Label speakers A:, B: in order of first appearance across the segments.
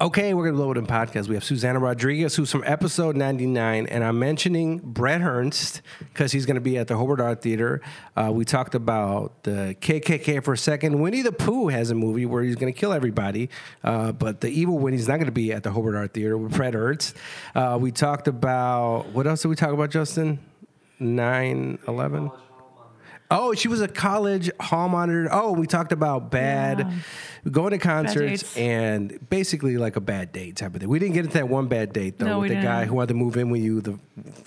A: Okay, we're going to Lobo Den podcast. We have Susana Rodriguez, who's from episode 99, and I'm mentioning Bret Ernst because he's going to be at the Hobart Art Theater. Uh, we talked about the KKK for a second. Winnie the Pooh has a movie where he's going to kill everybody, uh, but the evil Winnie's not going to be at the Hobart Art Theater with Bret Ernst. Uh, we talked about, what else did we talk about, Justin? 9 11? Oh, she was a college hall monitor. Oh, we talked about bad
B: Yeah.
A: going to concerts and basically like a bad date type of thing. We didn't get into that one bad date though
B: No,
A: with the guy
B: didn't.
A: who wanted to move in with you the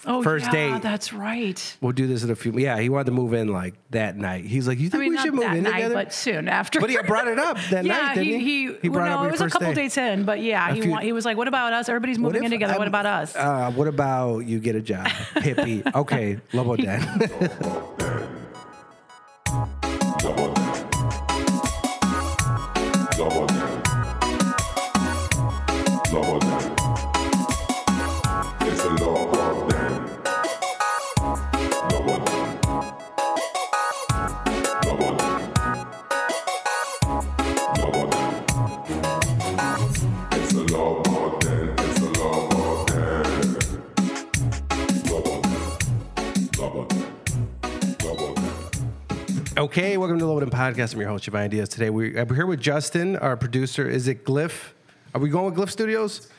B: Oh,
A: first
B: yeah,
A: date.
B: That's right.
A: We'll do this in a few. Yeah, he wanted to move in like that night. He's like, "You
B: I
A: think
B: mean,
A: we should move
B: that
A: in
B: night,
A: together?"
B: but soon after.
A: But he brought it up that
B: yeah,
A: night, didn't
B: he,
A: he?
B: he,
A: brought
B: well, no,
A: your
B: it was a couple
A: day.
B: dates in, but yeah, he,
A: few-
B: he was like, "What about us? Everybody's moving in together. what
A: I'm-
B: about us?"
A: Uh, what about you get a job, hippie? Okay, Lobo
C: Den.
A: Okay, welcome to the Lobo Den Podcast. I'm your host, Javine Diaz. Today we, I'm here with Justin, our producer. Is it Glyph? Are we going with Glyph Studios?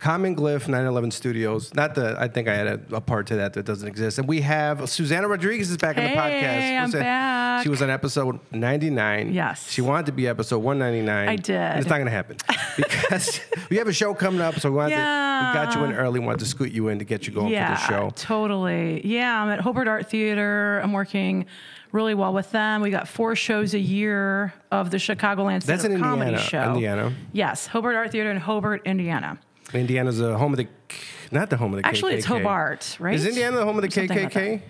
A: Common Glyph 911 Studios. Not the, I think I had a, a part to that that doesn't exist. And we have Susana Rodriguez is back on the
B: Hey,
A: podcast.
B: I'm
A: Who's that?
B: back.
A: She was on episode 99.
B: Yes.
A: She wanted to be episode 199.
B: I did.
A: And it's not going to happen because we have a show coming up. So we, wanted to, we got you in
B: Yeah.
A: early, wanted to scoot you in to get you going
B: yeah,
A: for the show.
B: totally. Yeah, I'm at Hobart Art Theater. I'm working really well with them. We got four shows a year of the Chicagoland
A: That's in
B: Comedy
A: Indiana,
B: Show.
A: Indiana.
B: Yes, Hobart Art Theater in Hobart, Indiana.
A: Indiana's the home of the, not the home of the
B: Actually,
A: KKK.
B: it's Hobart, right?
A: Is Indiana the home of the
B: Something like
A: KKK?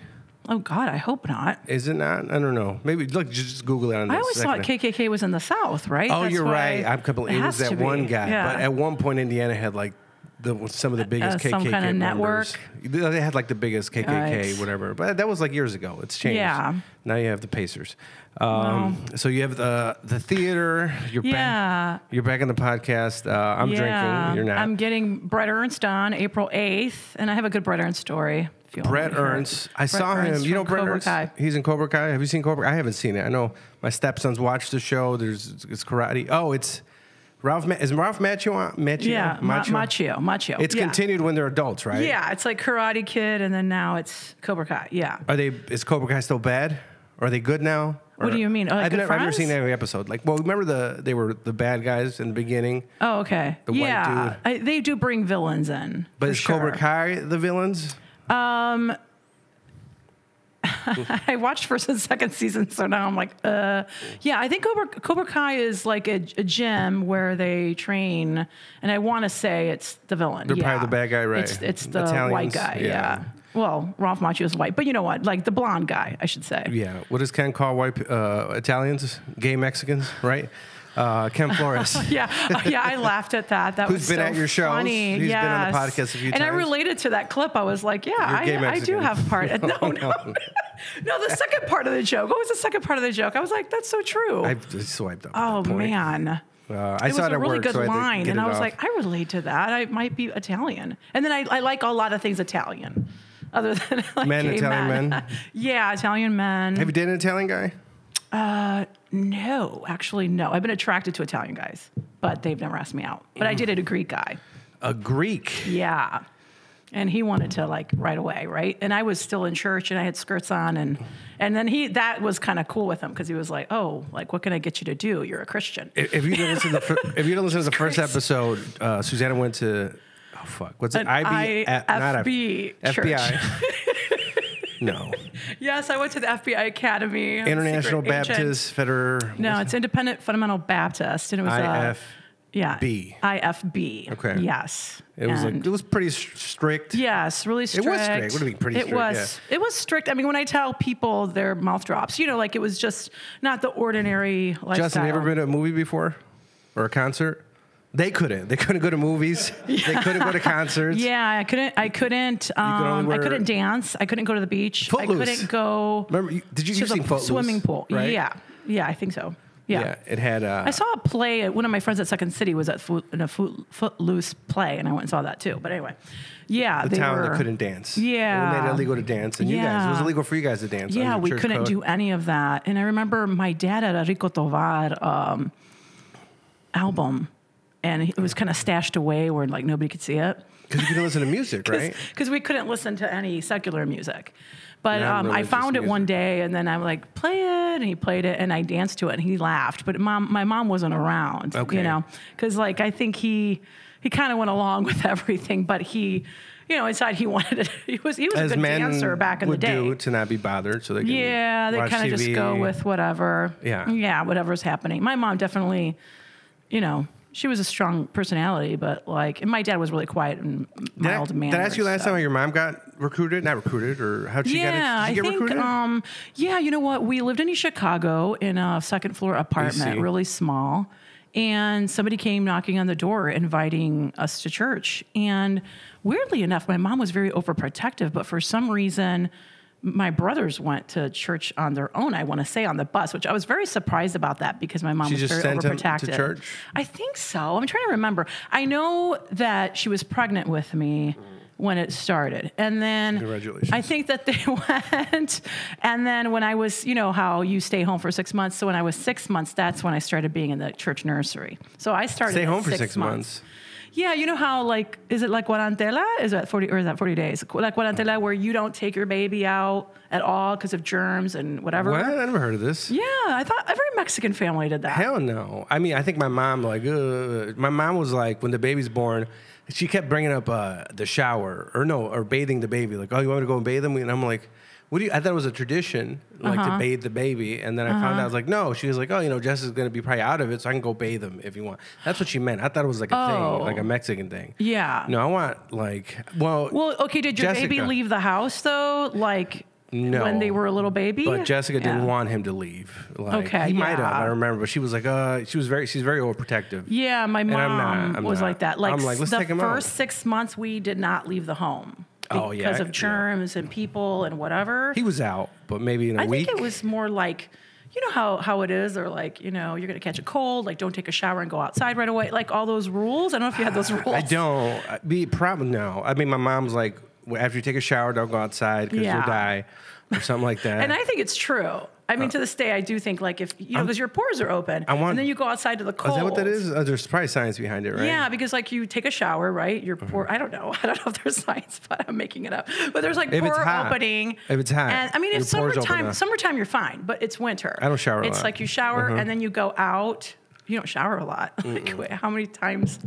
B: Oh God, I hope not.
A: Is it not? I don't know. Maybe look, just Google it on
B: I always
A: second.
B: thought KKK was in the South, right?
A: Oh,
B: That's
A: you're right. I'm completely. It, was that one guy.
B: Yeah.
A: But at one point, Indiana had like the some of the biggest
B: Uh,
A: KKK
B: some kinda
A: members. They had like the biggest KKK,
B: Right.
A: whatever. But that was like years ago. It's changed.
B: Yeah.
A: Now you have the Pacers. Um, So you have the the theater. You're back.
B: Yeah.
A: You're back on the podcast. Uh, I'm
B: yeah.
A: drinking. You're not.
B: I'm getting Bret Ernst on April 8th, and I have a good Bret Ernst story. if you want Bret.
A: Ernst. I
B: Bret
A: saw him. You know Bret
B: Cobra
A: Ernst?
B: Kai.
A: He's in Cobra Kai. Have you seen Cobra? I haven't seen it. I know my stepsons watched the show. There's it's karate. Oh, it's Ralph. Ma- is Ralph Macchio? Macchio?
B: Yeah, Ma-
A: Macchio?
B: Machio, Macchio.
A: It's
B: yeah.
A: continued when they're adults, right?
B: Yeah, it's like Karate Kid, and then now it's Cobra Kai. Yeah.
A: Are they? Is Cobra Kai still bad? Are they good now?
B: What do you mean? Oh, like
A: I've, never, I've never seen every episode. Like, well, remember the they were the bad guys in the beginning,
B: Oh, okay.
A: The white
B: yeah,
A: dude.
B: I, they do bring villains in.
A: but is Cobra
B: sure.
A: Kai the villains?
B: Um, I watched first and second season, so now I'm like, uh, yeah. I think Cobra, Cobra Kai is like a, a gym where they train, and I want to say it's the villain.
A: They're
B: yeah.
A: probably the bad guy, right?
B: It's, it's the
A: Italians,
B: white guy.
A: yeah.
B: Yeah. Well, Ralph Macchio is white, but you know what? Like the blonde guy, I should say.
A: Yeah. What does Ken call white uh, Italians? Gay Mexicans, right? Uh, Ken Flores.
B: yeah, yeah, I laughed at that. That
A: Who's
B: was
A: been
B: so
A: at your shows?
B: Funny.
A: He's been on the podcast a few
B: and I related to that clip. I was like, yeah, I, I do have part. No, no, no. The second part of the joke. What was the second part of the joke? I was like, that's so true.
A: I swiped up.
B: oh man.
A: Uh, I
B: it was a really
A: work,
B: good
A: so I had to
B: line, and I was
A: off.
B: like, I relate to that. I might be Italian, and then I, I like a lot of things Italian, other than like
A: Men, Italian men?
B: yeah, Italian men.
A: Have you dated an Italian guy?
B: No, actually, no. I've been attracted to Italian guys, but they've never asked me out. But I did dated a Greek guy.
A: A Greek.
B: Yeah. And he wanted to like right away, right? And I was still in church and I had skirts on and and then he that was kind of cool with him because he was like, "Oh, like what can I get you to do? You're a Christian."
A: If if you didn't listen to the, fir- if you didn't listen to the first episode, uh, Susana went to oh fuck, what's it?
B: An
A: IB,
B: I-
A: uh, not F-. FBI. no,
B: yes, I went to the FBI Academy.
A: International. Baptist Federer.
B: No, it's Independent Fundamental Baptist, and it was uh,
A: IF.
B: yeah
A: B.
B: IFB.
A: Okay.
B: Yes.
A: It was like it was pretty strict.
B: Yes, really strict.
A: It was strict. You pretty
B: it
A: strict?
B: was. It was strict. I mean, when I tell people their mouth drops, you know, like it was just not the ordinary lifestyle.
A: Justin, you ever been to a movie before or a concert? They couldn't. They couldn't go to movies. They couldn't go to concerts.
B: Yeah, I couldn't. I couldn't. Um, I couldn't dance. I couldn't go to the beach.
A: Footloose.
B: I couldn't go
A: Remember? You, did you
B: to
A: you've
B: the
A: Footloose?
B: swimming pool.
A: Right?
B: Yeah, yeah, I think so. Yeah.
A: it had. Uh,
B: I saw a play. One of my friends at Second City was at foot, in a foot, Footloose play, and I went and saw that too. But anyway, yeah,
A: the
B: they
A: town
B: were,
A: that couldn't dance.
B: Yeah.
A: they made it illegal to dance, and you guys it was illegal for you guys to dance.
B: Yeah, we couldn't
A: code.
B: do any of that. And I remember my dad had a Rigo Tovar um, album, and it was kind of stashed away where like nobody could see it.
A: because you couldn't listen to music, right?
B: because we couldn't listen to any secular music. But um, I found it one day, and then I'm like, play it, and he played it, and I danced to it, and he laughed. But mom, my mom wasn't around,
A: Okay.
B: you know, because like I think he he kind of went along with everything, but he, you know, inside he wanted it. He was he was
A: As
B: a good dancer back in the
A: would
B: day.
A: do to not be bothered, so they
B: Yeah, they kind of just go with whatever.
A: Yeah.
B: Yeah, whatever's happening. My mom definitely, you know, she was a strong personality, but like, and my dad was really quiet and
A: Did I,
B: mild
A: did. I ask you last
B: so.
A: time how your mom got recruited? Not recruited, or how'd she
B: yeah,
A: get it? Did
B: I
A: get
B: think.
A: recruited?
B: Um, yeah, you know what? We lived in Chicago in a second floor apartment, really small, and somebody came knocking on the door, inviting us to church. And weirdly enough, my mom was very overprotective, but for some reason. My brothers went to church on their own. I want to say on the bus, which I was very surprised about that because my mom
A: She
B: was
A: just
B: very
A: sent them to church?
B: I think so. I'm trying to remember. I know that she was pregnant with me when it started, and then
A: Congratulations.
B: I think that they went, and then when I was, you know, how you stay home for six months. So when I was six months, that's when I started being in the church nursery. So I started
A: Stay home for six months.
B: Yeah, you know how like is it like quarantela? Is that forty or is that forty days? Like quarantela, where you don't take your baby out at all because of germs and whatever.
A: What? I never heard of this.
B: Yeah, I thought every Mexican family did that.
A: Hell no. I mean, I think my mom like uh, my mom was like when the baby's born, she kept bringing up uh, the shower or no or bathing the baby. Like, oh, you want me to go and bathe him? And I'm like. What do you? I thought it was a tradition, like
B: Uh-huh.
A: to bathe the baby, and then I found out I was like, no. She was like, oh, you know, Jess is gonna be probably out of it, so I can go bathe him if you want. That's what she meant. I thought it was like a
B: Oh.
A: thing, like a Mexican thing.
B: Yeah.
A: No, I want like, well,
B: Well, okay, did your baby leave the house though? Like
A: No.
B: when they were a little baby?
A: But Jessica didn't
B: Yeah.
A: want him to leave. Like,
B: Okay,
A: he might have.
B: yeah.
A: I remember, but she was like, uh, she was very, she's very overprotective.
B: Yeah, my
A: I'm
B: mom
A: not- I'm
B: was
A: not.
B: like that. Like,
A: I'm like, let's
B: the
A: take him out.
B: first six months, we did not leave the home
A: Oh, yeah,
B: because of germs and people and whatever.
A: He was out, but maybe in a
B: I
A: week.
B: I think it was more like, you know how how it is. They're like, you know, you're gonna catch a cold. Like, don't take a shower and go outside right away. Like all those rules. I don't know if you had those rules.
A: I don't. Be probably no. I mean, my mom's like, after you take a shower, don't go outside because
B: Yeah.
A: you'll die, or something like that.
B: And I think it's true. I mean, to this day, I do think like if you know, because your pores are open,
A: I want-
B: and then you go outside to the cold.
A: is that what that is? Oh, there's probably science behind it, right?
B: Yeah, because like you take a shower, right? Your
A: Mm-hmm.
B: pore. I don't know. I don't know if there's science, but I'm making it up. But there's like
A: If it's
B: pore
A: hot.
B: opening.
A: If it's hot,
B: and I mean, it's
A: your pores open
B: summertime. Summertime, you're fine, but it's winter.
A: I don't shower a
B: It's like you shower
A: Uh-huh.
B: and then you go out. You don't shower a lot. Like, wait, how many times?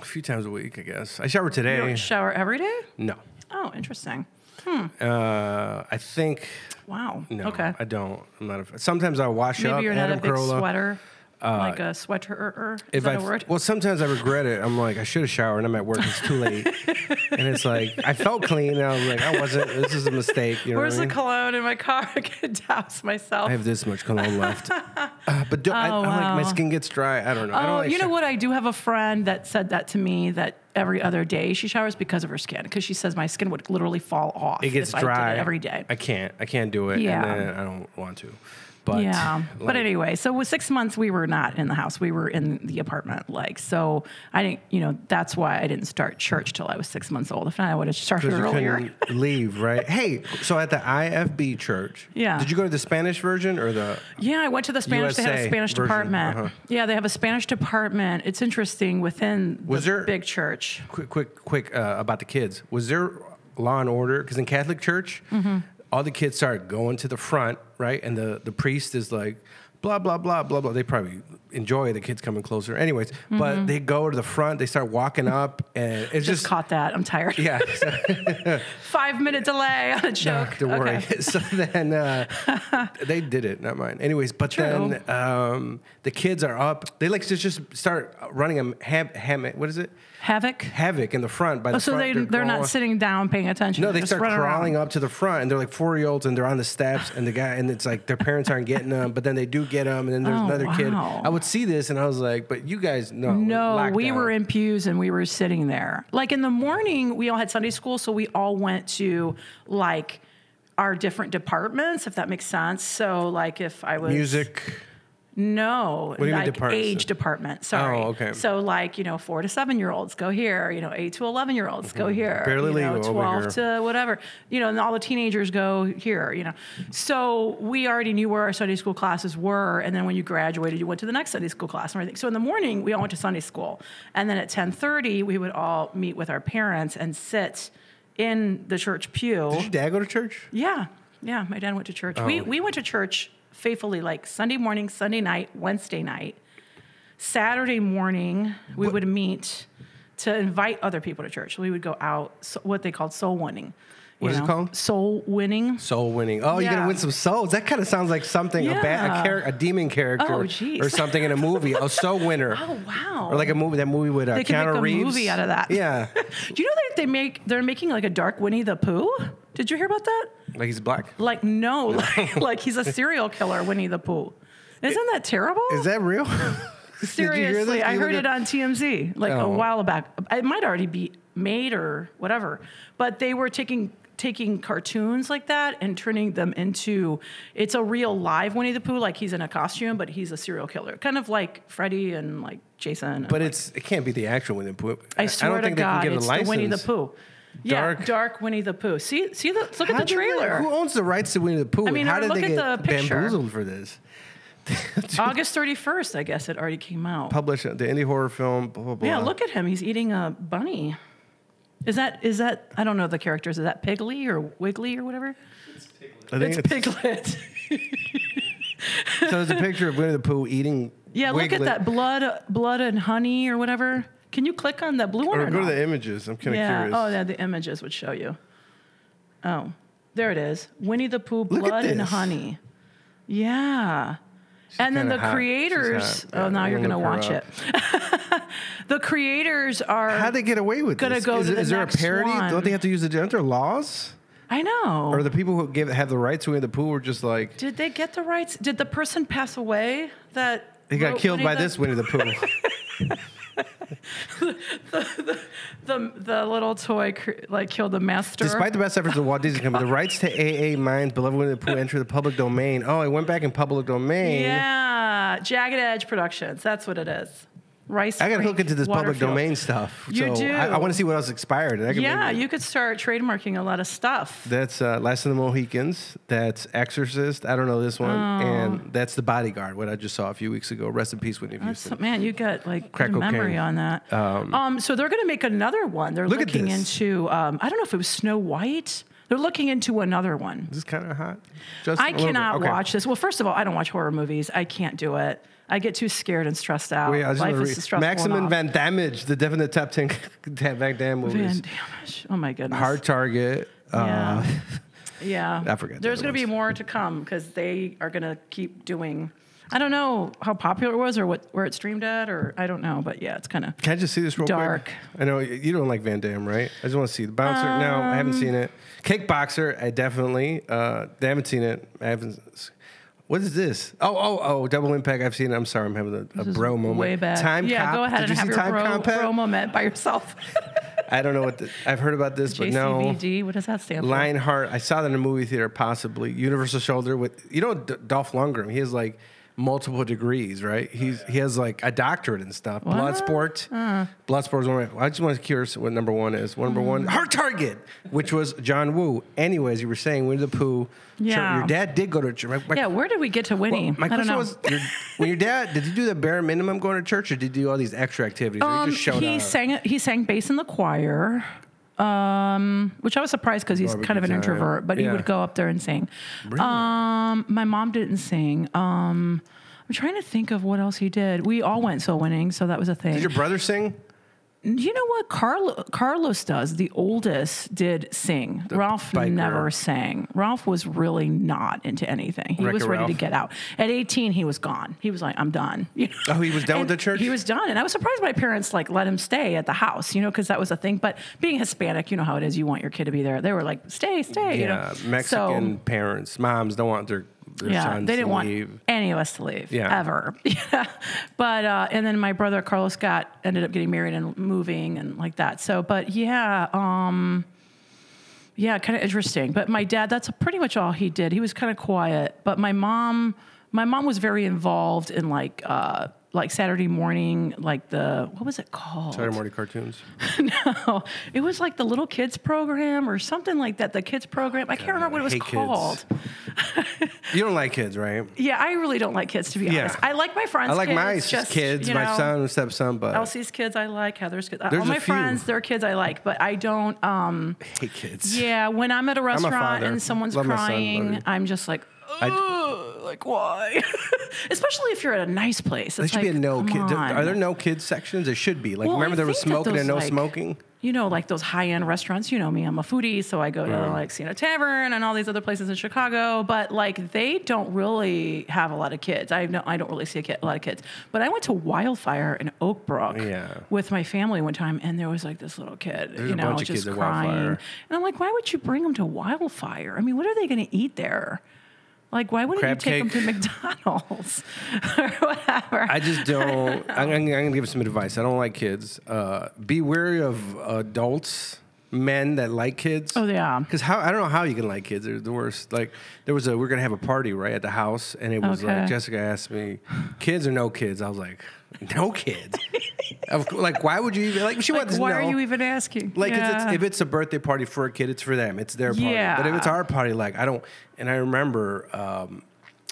A: a few times a week, I guess. I showered
B: You
A: today.
B: don't shower every day?
A: no,
B: Oh, interesting.
A: Uh, I think
B: Wow.
A: no.
B: okay.
A: I don't. I'm not. A, sometimes I wash up.
B: Maybe you're not
A: Adam
B: a big
A: Carolla.
B: sweater, like a sweater. Is
A: If
B: that
A: I
B: a word?
A: well, sometimes I regret it. I'm like, I should have showered, and I'm at work. It's too late, and it's like I felt clean. And I was like, I wasn't. This is a mistake. You know
B: Where's
A: I
B: the
A: mean?
B: cologne in my car? I can douse myself.
A: I have this much cologne left, uh, but do, I,
B: Oh,
A: I'm like my skin gets dry. I don't know. I don't
B: Oh,
A: like
B: you know what? I do have a friend that said that to me that every other day she showers because of her skin. Because she says my skin would literally fall off
A: It gets dry
B: it every day.
A: I can't. I can't do it.
B: Yeah.
A: And then I don't want to. But
B: yeah, but anyway, so with six months we were not in the house; we were in the apartment. Like, so I didn't, you know, that's why I didn't start church till I was six months old. If not, I would have started earlier.
A: leave, right? Hey, so at the IFB church,
B: Yeah.
A: Did you go to the Spanish version or the?
B: Yeah, I went to the Spanish. they have a Spanish
A: version,
B: department.
A: uh-huh.
B: Yeah, they have a Spanish department. It's interesting within
A: Was
B: the
A: there-
B: big church.
A: quick, quick, quick uh, about the kids. Was there law and order? Because in Catholic Church,
B: Mm-hmm.
A: All the kids start going to the front, right? And the, the priest is like, blah, blah, blah, blah, blah. They probably enjoy the kids coming closer. Anyways, but they go to the front, they start walking up, and it's
B: Mm-hmm. Just,
A: just.
B: caught that. I'm tired.
A: yeah, so,
B: Five minute delay on a joke.
A: don't worry.
B: Okay.
A: So then uh, they did it, not mine. Anyways, but
B: True.
A: then um, the kids are up. They like to just start running a ham, ham, what is it?
B: Havoc.
A: Havoc in the front. By the
B: Oh, so
A: front,
B: they they're
A: going-
B: not sitting down paying attention.
A: No,
B: They're
A: they start crawling
B: around.
A: up to the front, and they're like four year olds, and they're on the steps, and the guy, and it's like their parents aren't getting them, but then they do get them, and then there's
B: Oh,
A: another kid. I would see this, and I was like, but you guys, no,
B: No, we
A: down.
B: were in pews and we were sitting there. Like in the morning, we all had Sunday school, so we all went to like our different departments, if that makes sense. So, like if I was
A: music.
B: No,
A: do you mean
B: like
A: departments?
B: age department. Sorry.
A: Oh, okay.
B: So like you know, four to seven year olds go here. You know, eight to eleven year olds go here.
A: Mm-hmm. Barely
B: you know,
A: legal
B: Twelve
A: here.
B: to whatever. You know, and all the teenagers go here. You know, so we already knew where our Sunday school classes were, and then when you graduated, you went to the next Sunday school class and everything. So in the morning, we all went to Sunday school, and then at ten thirty, we would all meet with our parents and sit in the church pew.
A: Did your dad go to church?
B: Yeah, yeah. My dad went to church. We
A: Oh.
B: we went to church faithfully, like Sunday morning, Sunday night, Wednesday night, Saturday morning. We would meet to invite other people to church. We would go out, so, what they called soul winning. you
A: What is it
B: know,
A: called?
B: Soul winning.
A: Soul winning. Oh, you're gonna win some souls. That kind of sounds like something a, ba- a, char- a demon character
B: Oh,
A: or something in a movie. A soul winner.
B: Oh wow!
A: Or like a movie, that movie with uh,
B: They could
A: Keanu
B: make a
A: Reeves.
B: movie out of that.
A: Yeah,
B: Do you know that they make they're making like a dark Winnie the Pooh? Did you hear about that?
A: Like he's black.
B: Like no, like, like he's a serial killer, Winnie the Pooh. Isn't that terrible?
A: Is that real?
B: Seriously,
A: this?
B: I heard it on TMZ like
A: Oh.
B: a while back. It might already be made or whatever, but they were taking taking cartoons like that and turning them into it's a real live Winnie the Pooh, like he's in a costume, but he's a serial killer, kind of like Freddy and like Jason. and,
A: But
B: like-
A: it's it can't be the actual Winnie the Pooh.
B: I swear
A: don't
B: to
A: think
B: God,
A: they can
B: it's
A: give a
B: the Winnie the
A: license.
B: Pooh. Yeah,
A: Dark-
B: dark, Winnie the Pooh. See, see the look at the
A: did they-
B: trailer.
A: Who owns the rights to Winnie the Pooh?
B: I mean,
A: How did
B: look
A: they
B: at
A: get
B: the picture.
A: bamboozled for this?
B: August thirty first, I guess it already came out.
A: Published the indie horror film. Blah blah blah.
B: Yeah, look at him. He's eating a bunny. Is that is that I don't know the characters. Is that Piggly or Wiggly or whatever?
A: I think
B: It's
A: it's,
B: Piglet.
A: so there's a picture of Winnie the Pooh eating.
B: yeah, look at that blood, blood and honey or whatever. Can you click on that blue one
A: Or
B: or,
A: go to the images. I'm kind of
B: yeah.
A: curious.
B: Oh, yeah. The images would show you. Oh, there it is. Winnie the Pooh,
A: Look
B: blood and honey. Yeah. and then the
A: hot.
B: Creators.
A: hot.
B: Oh, now you're
A: gonna
B: watch it. the creators are.
A: How'd they get away with
B: Gonna
A: this?
B: go
A: is,
B: to the
A: is there a parody?
B: one.
A: Don't they have to use the aren't laws?
B: I know.
A: Or the people who give have the rights to Winnie the Pooh were just like
B: Did they get the rights? Did the person pass away that
A: they got killed
B: Winnie
A: by
B: the-
A: this Winnie the Pooh.
B: The the little toy like killed the master.
A: Despite the best efforts of the Walt Disney Company, the rights to AA Milne's, beloved Winnie the Pooh, entered the public domain. Oh, it went back in public domain.
B: yeah, Jagged Edge Productions. That's what it is. Rice.
A: I got to hook into this public
B: Waterfield.
A: domain stuff.
B: You
A: so
B: do.
A: I, I want to see what else expired. And I can
B: Yeah, you could start trademarking a lot of stuff.
A: That's uh, Last of the Mohicans. That's Exorcist. I don't know this one.
B: Oh.
A: And that's The Bodyguard, what I just saw a few weeks ago. Rest in peace, Whitney
B: That's,
A: Houston.
B: man, you got like
A: Crack
B: memory on that. Um, so they're going to make another one. They're
A: Look
B: looking into. Um, I don't know if it was Snow White. They're looking into another one.
A: This is kind of hot? Just
B: I
A: a little bit.
B: cannot
A: Okay.
B: watch this. Well, first of all, I don't watch horror movies. I can't do it. I get too scared and stressed out.
A: Wait, I
B: Life is
A: read-
B: stressful
A: Maximum. Van Damage, the definite top 10 Van Damme movies.
B: Van Damme. Oh my goodness.
A: Hard Target.
B: Yeah.
A: Uh,
B: Yeah.
A: I forget
B: There's going to be more to come because they are going to keep doing. I don't know how popular it was or what where it streamed at or I don't know, but yeah, it's kind of.
A: Can I just see this real
B: Dark.
A: quick? I know you don't like Van Damme, right? I just want to see the bouncer. no, I
B: Um,
A: haven't seen it. Kickboxer, I definitely. Uh, haven't seen it. I haven't. What is this? Oh, oh, oh! Double Impact. I've seen it. I'm sorry, I'm having a, a bro moment.
B: Way back.
A: Time
B: yeah,
A: Cop.
B: go ahead
A: Did
B: and
A: you
B: have
A: see
B: your
A: Time
B: bro,
A: Compact?
B: bro moment by yourself.
A: I don't know what the, I've heard about this, but no.
B: JCVD, what does that stand for?
A: Lionheart. I saw that in a movie theater, possibly. Universal Soldier with you know D- Dolph Lundgren. He has like multiple degrees, right? He's he has like a doctorate and stuff. Bloodsport. Bloodsport is one. Of my, I just want to curious what number one is. What number
B: Hmm.
A: one, Hard Target, which was John Woo. Anyways, you were saying Winnie the Pooh.
B: Yeah.
A: your dad did go to church. My- my-
B: Yeah, where did we get to Winnie?
A: well, my
B: I don't
A: question
B: know.
A: was, your, when your dad did he do the bare minimum going to church, or did he do all these extra activities? or
B: Um,
A: he just showed
B: he
A: up?
B: sang he sang bass in the choir, um, which I was surprised because he's kind of an introvert, but he would go up there and sing. Um, my mom didn't sing. Um, I'm trying to think of what else he did. We all went soul winning, so that was a thing.
A: Did your brother sing?
B: You know what Carlo, Carlos does? The oldest did sing. Ralph
A: biker.
B: never sang. Ralph was really not into anything. He was ready to get out. At 18, he was gone. He was like, "I'm done." You know?
A: Oh, he was done with
B: And
A: the church?
B: He was done, and I was surprised my parents like let him stay at the house, you know, because that was a thing. But being Hispanic, you know how it is. You want your kid to be there. They were like, "Stay, stay." you know?
A: Yeah, Mexican parents, moms don't want their
B: yeah, they didn't
A: to
B: want
A: leave.
B: any of us to leave
A: Yeah.
B: ever. Yeah. But uh, and then my brother Carlos Scott ended up getting married and moving and like that. So, but yeah, um, yeah, kind of interesting. But my dad, that's pretty much all he did. He was kind of quiet. But my mom my mom was very involved in like uh, like Saturday morning, like the what was it called?
A: Saturday morning cartoons.
B: no, it was like the little kids program or something like that. The kids program. I can't remember what it was called.
A: You don't like kids, right?
B: Yeah, I really don't like kids to be
A: Yeah.
B: honest. I like my friends.
A: I like
B: kids,
A: my
B: just,
A: kids,
B: you know, my
A: son and stepson, but
B: Elsie's kids I like. Heather's kids.
A: There's
B: All
A: a
B: my friends, their kids I like, but I don't. Um,
A: hate kids.
B: yeah, when I'm at a restaurant
A: father.
B: and someone's
A: Love son,
B: crying. I'm just like,
A: I-
B: like why? Especially if you're at a nice place.
A: There should
B: like,
A: be a no kid.
B: on.
A: Are there no kids sections? There should be. Like
B: Well,
A: remember
B: I
A: there was smoking and no
B: like-
A: smoking.
B: You know, like those high end restaurants. You know me, I'm a foodie, so I go to like Siena Tavern and all these other places in Chicago. But like, they don't really have a lot of kids. I know I don't really see a, kid, a lot of kids. But I went to Wildfire in Oak Brook
A: Yeah.
B: with my family one time, and there was like this little kid,
A: There's
B: you know, just crying. And I'm like, why would you bring them to Wildfire? I mean, what are they going to eat there? Like, why wouldn't
A: Crab
B: you take
A: cake.
B: them to McDonald's or whatever?
A: I just don't. I'm, I'm going to give some advice. I don't like kids. Uh, be wary of adults, men that like kids.
B: Oh, yeah.
A: Because how I don't know how you can like kids. They're the worst. Like there was a we are gonna have a party right at the house, and it was like Jessica asked me, kids or no kids. I was like, no kids. of, like why would you even like? She
B: Like,
A: wanted
B: why
A: know.
B: are you even asking?
A: Like,
B: Yeah.
A: it's, if it's a birthday party for a kid, it's for them. It's their party.
B: Yeah.
A: But if it's our party, like I don't. And I remember um,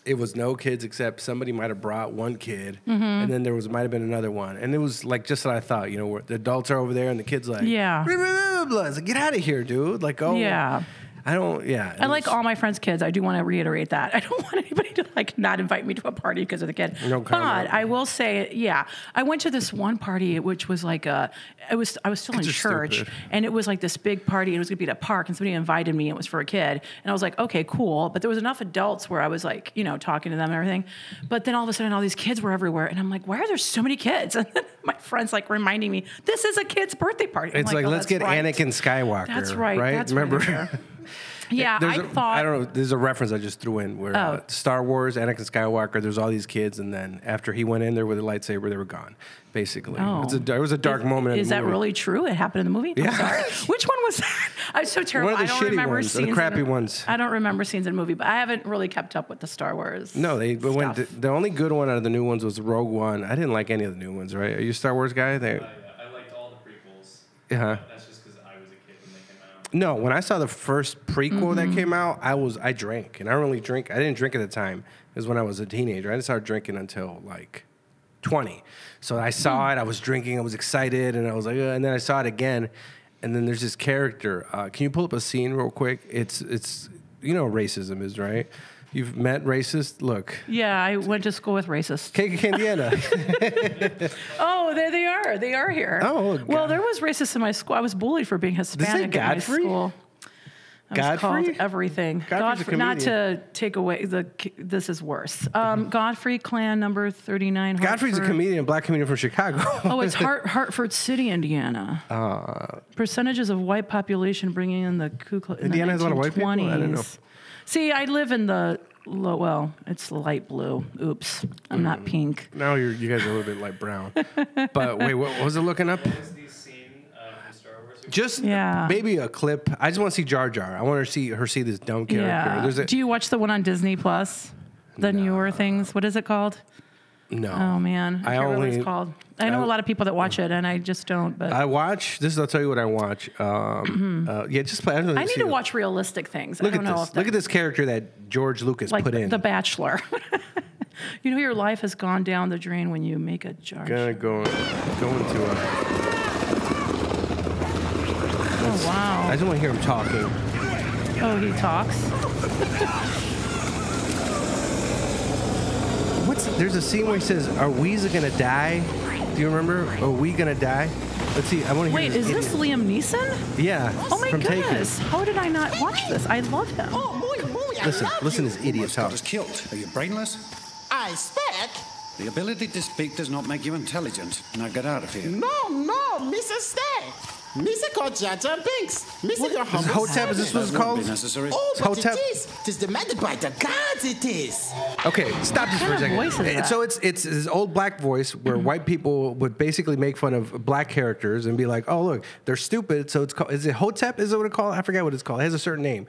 A: it was no kids except somebody might have brought one kid,
B: Mm-hmm.
A: and then there was might have been another one, and it was like just what I thought. You know, where the adults are over there and the kids like,
B: Yeah.
A: blah, blah, blah, blah. It's like, get out of here, dude. Like, oh,
B: Yeah.
A: I don't. Yeah,
B: I like all my friends' kids. I do want to reiterate that. I don't want anybody to like not invite me to a party because of the kid.
A: No
B: but. I will say, yeah, I went to this one party which was like a. It was I was still in church,
A: stupid.
B: and it was like this big party, and it was gonna be at a park, and somebody invited me. And it was for a kid, and I was like, okay, cool. But there was enough adults where I was like, you know, talking to them and everything. But then all of a sudden, all these kids were everywhere, and I'm like, why are there so many kids? And then my friends like reminding me, this is a kid's birthday party. I'm
A: It's like,
B: oh,
A: let's get
B: right.
A: Anakin Skywalker.
B: That's right.
A: Right?
B: That's
A: Remember?
B: Right. Yeah,
A: There's
B: I
A: a-
B: thought.
A: I don't know. There's a reference I just threw in where uh,
B: Oh.
A: Star Wars, Anakin Skywalker. There's all these kids, and then after he went in there with a lightsaber, they were gone. Basically,
B: Oh.
A: it's a, it was a dark
B: Is-
A: moment. in
B: Is
A: the
B: that
A: movie.
B: really true? It happened in the movie. I'm
A: Yeah.
B: sorry. Which one was that? I'm so terrible.
A: One of the
B: I don't
A: shitty
B: remember
A: ones, the
B: scenes.
A: crappy
B: in,
A: ones.
B: I don't remember scenes in the movie, but I haven't really kept up with the Star Wars.
A: No, they but went. The, the only good one out of the new ones was Rogue One. I didn't like any of the new ones. Right? Are you a Star Wars guy? They,
D: I, I liked all the prequels.
A: uh-huh.
D: That's just because I was a kid when they came out.
A: No, when I saw the first prequel
B: Mm-hmm.
A: that came out, I was I drank, and I don't really drink. I didn't drink at the time. It was when I was a teenager. I didn't start drinking until like twenty. So I saw
B: Hmm.
A: it. I was drinking. I was excited, and I was like, uh, and then I saw it again, and then there's this character. Uh, can you pull up a scene real quick? It's it's you know racism is right. You've met racist. Look,
B: Yeah, I went to school with racists.
A: Keke Indiana.
B: Oh, there they are. They are here.
A: Oh,
B: well, there was racists in my school. I was bullied for being Hispanic in my
A: Godfrey?
B: school. I was called
A: Godfrey?
B: everything.
A: Godfrey's
B: Godfrey, not to take away the. This is worse. Um, Godfrey Klan number thirty nine.
A: Godfrey's a comedian, black comedian from Chicago.
B: Oh, it's Hart, Hartford City, Indiana.
A: Uh,
B: Percentages of white population bringing in the Ku Klux. in the
A: Indiana has a lot of white people? I didn't know.
B: 1920s. See, I live in the low. Well, it's light blue. Oops, I'm
A: Mm.
B: not pink.
A: now you're, you guys are a little bit light brown. But wait, what, what was it looking up?
D: What was the scene uh, from Star Wars?
A: Just
B: Yeah.
A: maybe a clip. I just want to see Jar Jar. I want to see her see this dumb character.
B: Yeah.
A: There's a,
B: Do you watch the one on Disney Plus? The newer things. What is it called?
A: No.
B: Oh man, I,
A: I
B: can't what
A: only-
B: it's called. I know
A: I-
B: a lot of people that watch it, and I just don't. But I,
A: I watch. This is. I'll tell you what I watch. Um, uh, yeah, just play. I, don't know,
B: Mm-hmm. need
A: see
B: to
A: it.
B: watch realistic things.
A: Look
B: I don't
A: at
B: know
A: this.
B: if
A: Look at this character that George Lucas
B: like
A: put in.
B: The Bachelor. you know, your life has gone down the drain when you make a jar.
A: Gonna go go into. A,
B: Oh wow.
A: I just want to hear him talking.
B: Oh, he talks.
A: What's there's a scene where he says, "Are we gonna die?" Do you remember? Are we gonna die? Let's see. I want to hear.
B: Wait, is this Liam Neeson?
A: Yeah.
B: Oh my
A: from Taken.
B: goodness! How did I not watch this? I love him.
E: Oh, muy, muy, oh,
A: Listen, listen
E: you.
A: to this idiot talk.
F: got us killed. Are you brainless?
E: I speak.
F: The ability to speak does not make you intelligent. Now get out of here.
E: No, no, Mr. Stay. Mr. called Jar Jar Binks. Mr. Your humble
A: Hotep, is this what
E: servant.
A: it's
F: That
A: called?
F: necessary.
E: Oh, but
A: Hotep?
E: it is. It is demanded by the gods, it is.
A: Okay, stop this for
B: kind
A: a second.
B: voice is that?
A: So it's it's this old black voice where mm. white people would basically make fun of black characters and be like, "Oh, look, they're stupid." So it's called is it Hotep? Is it what it's called? I forget what it's called. It has a certain name.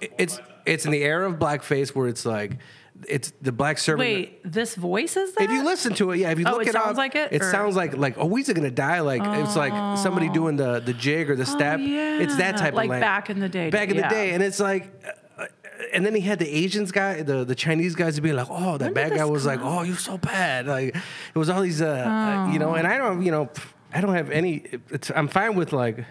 A: It- It's it's in the era of blackface where it's like it's the black servant.
B: Wait, this voice is that?
A: If you listen to it, yeah. If you
B: Oh,
A: look
B: it
A: it,
B: sounds
A: up,
B: like it,
A: It
B: or-
A: sounds like like oh, we's gonna die. Like it's like somebody doing the the jig or the step. It's that
B: Oh.
A: type
B: Like
A: of lang-
B: back in the day,
A: Back in
B: yeah.
A: the day, and it's like. uh, and then he had the Asians guy, the, the Chinese guys to be like, oh, that
B: When
A: bad guy was like, oh, you're so bad. Like, it was all these, uh, uh, you know, and I don't, you know, I don't have any, it's, I'm fine with like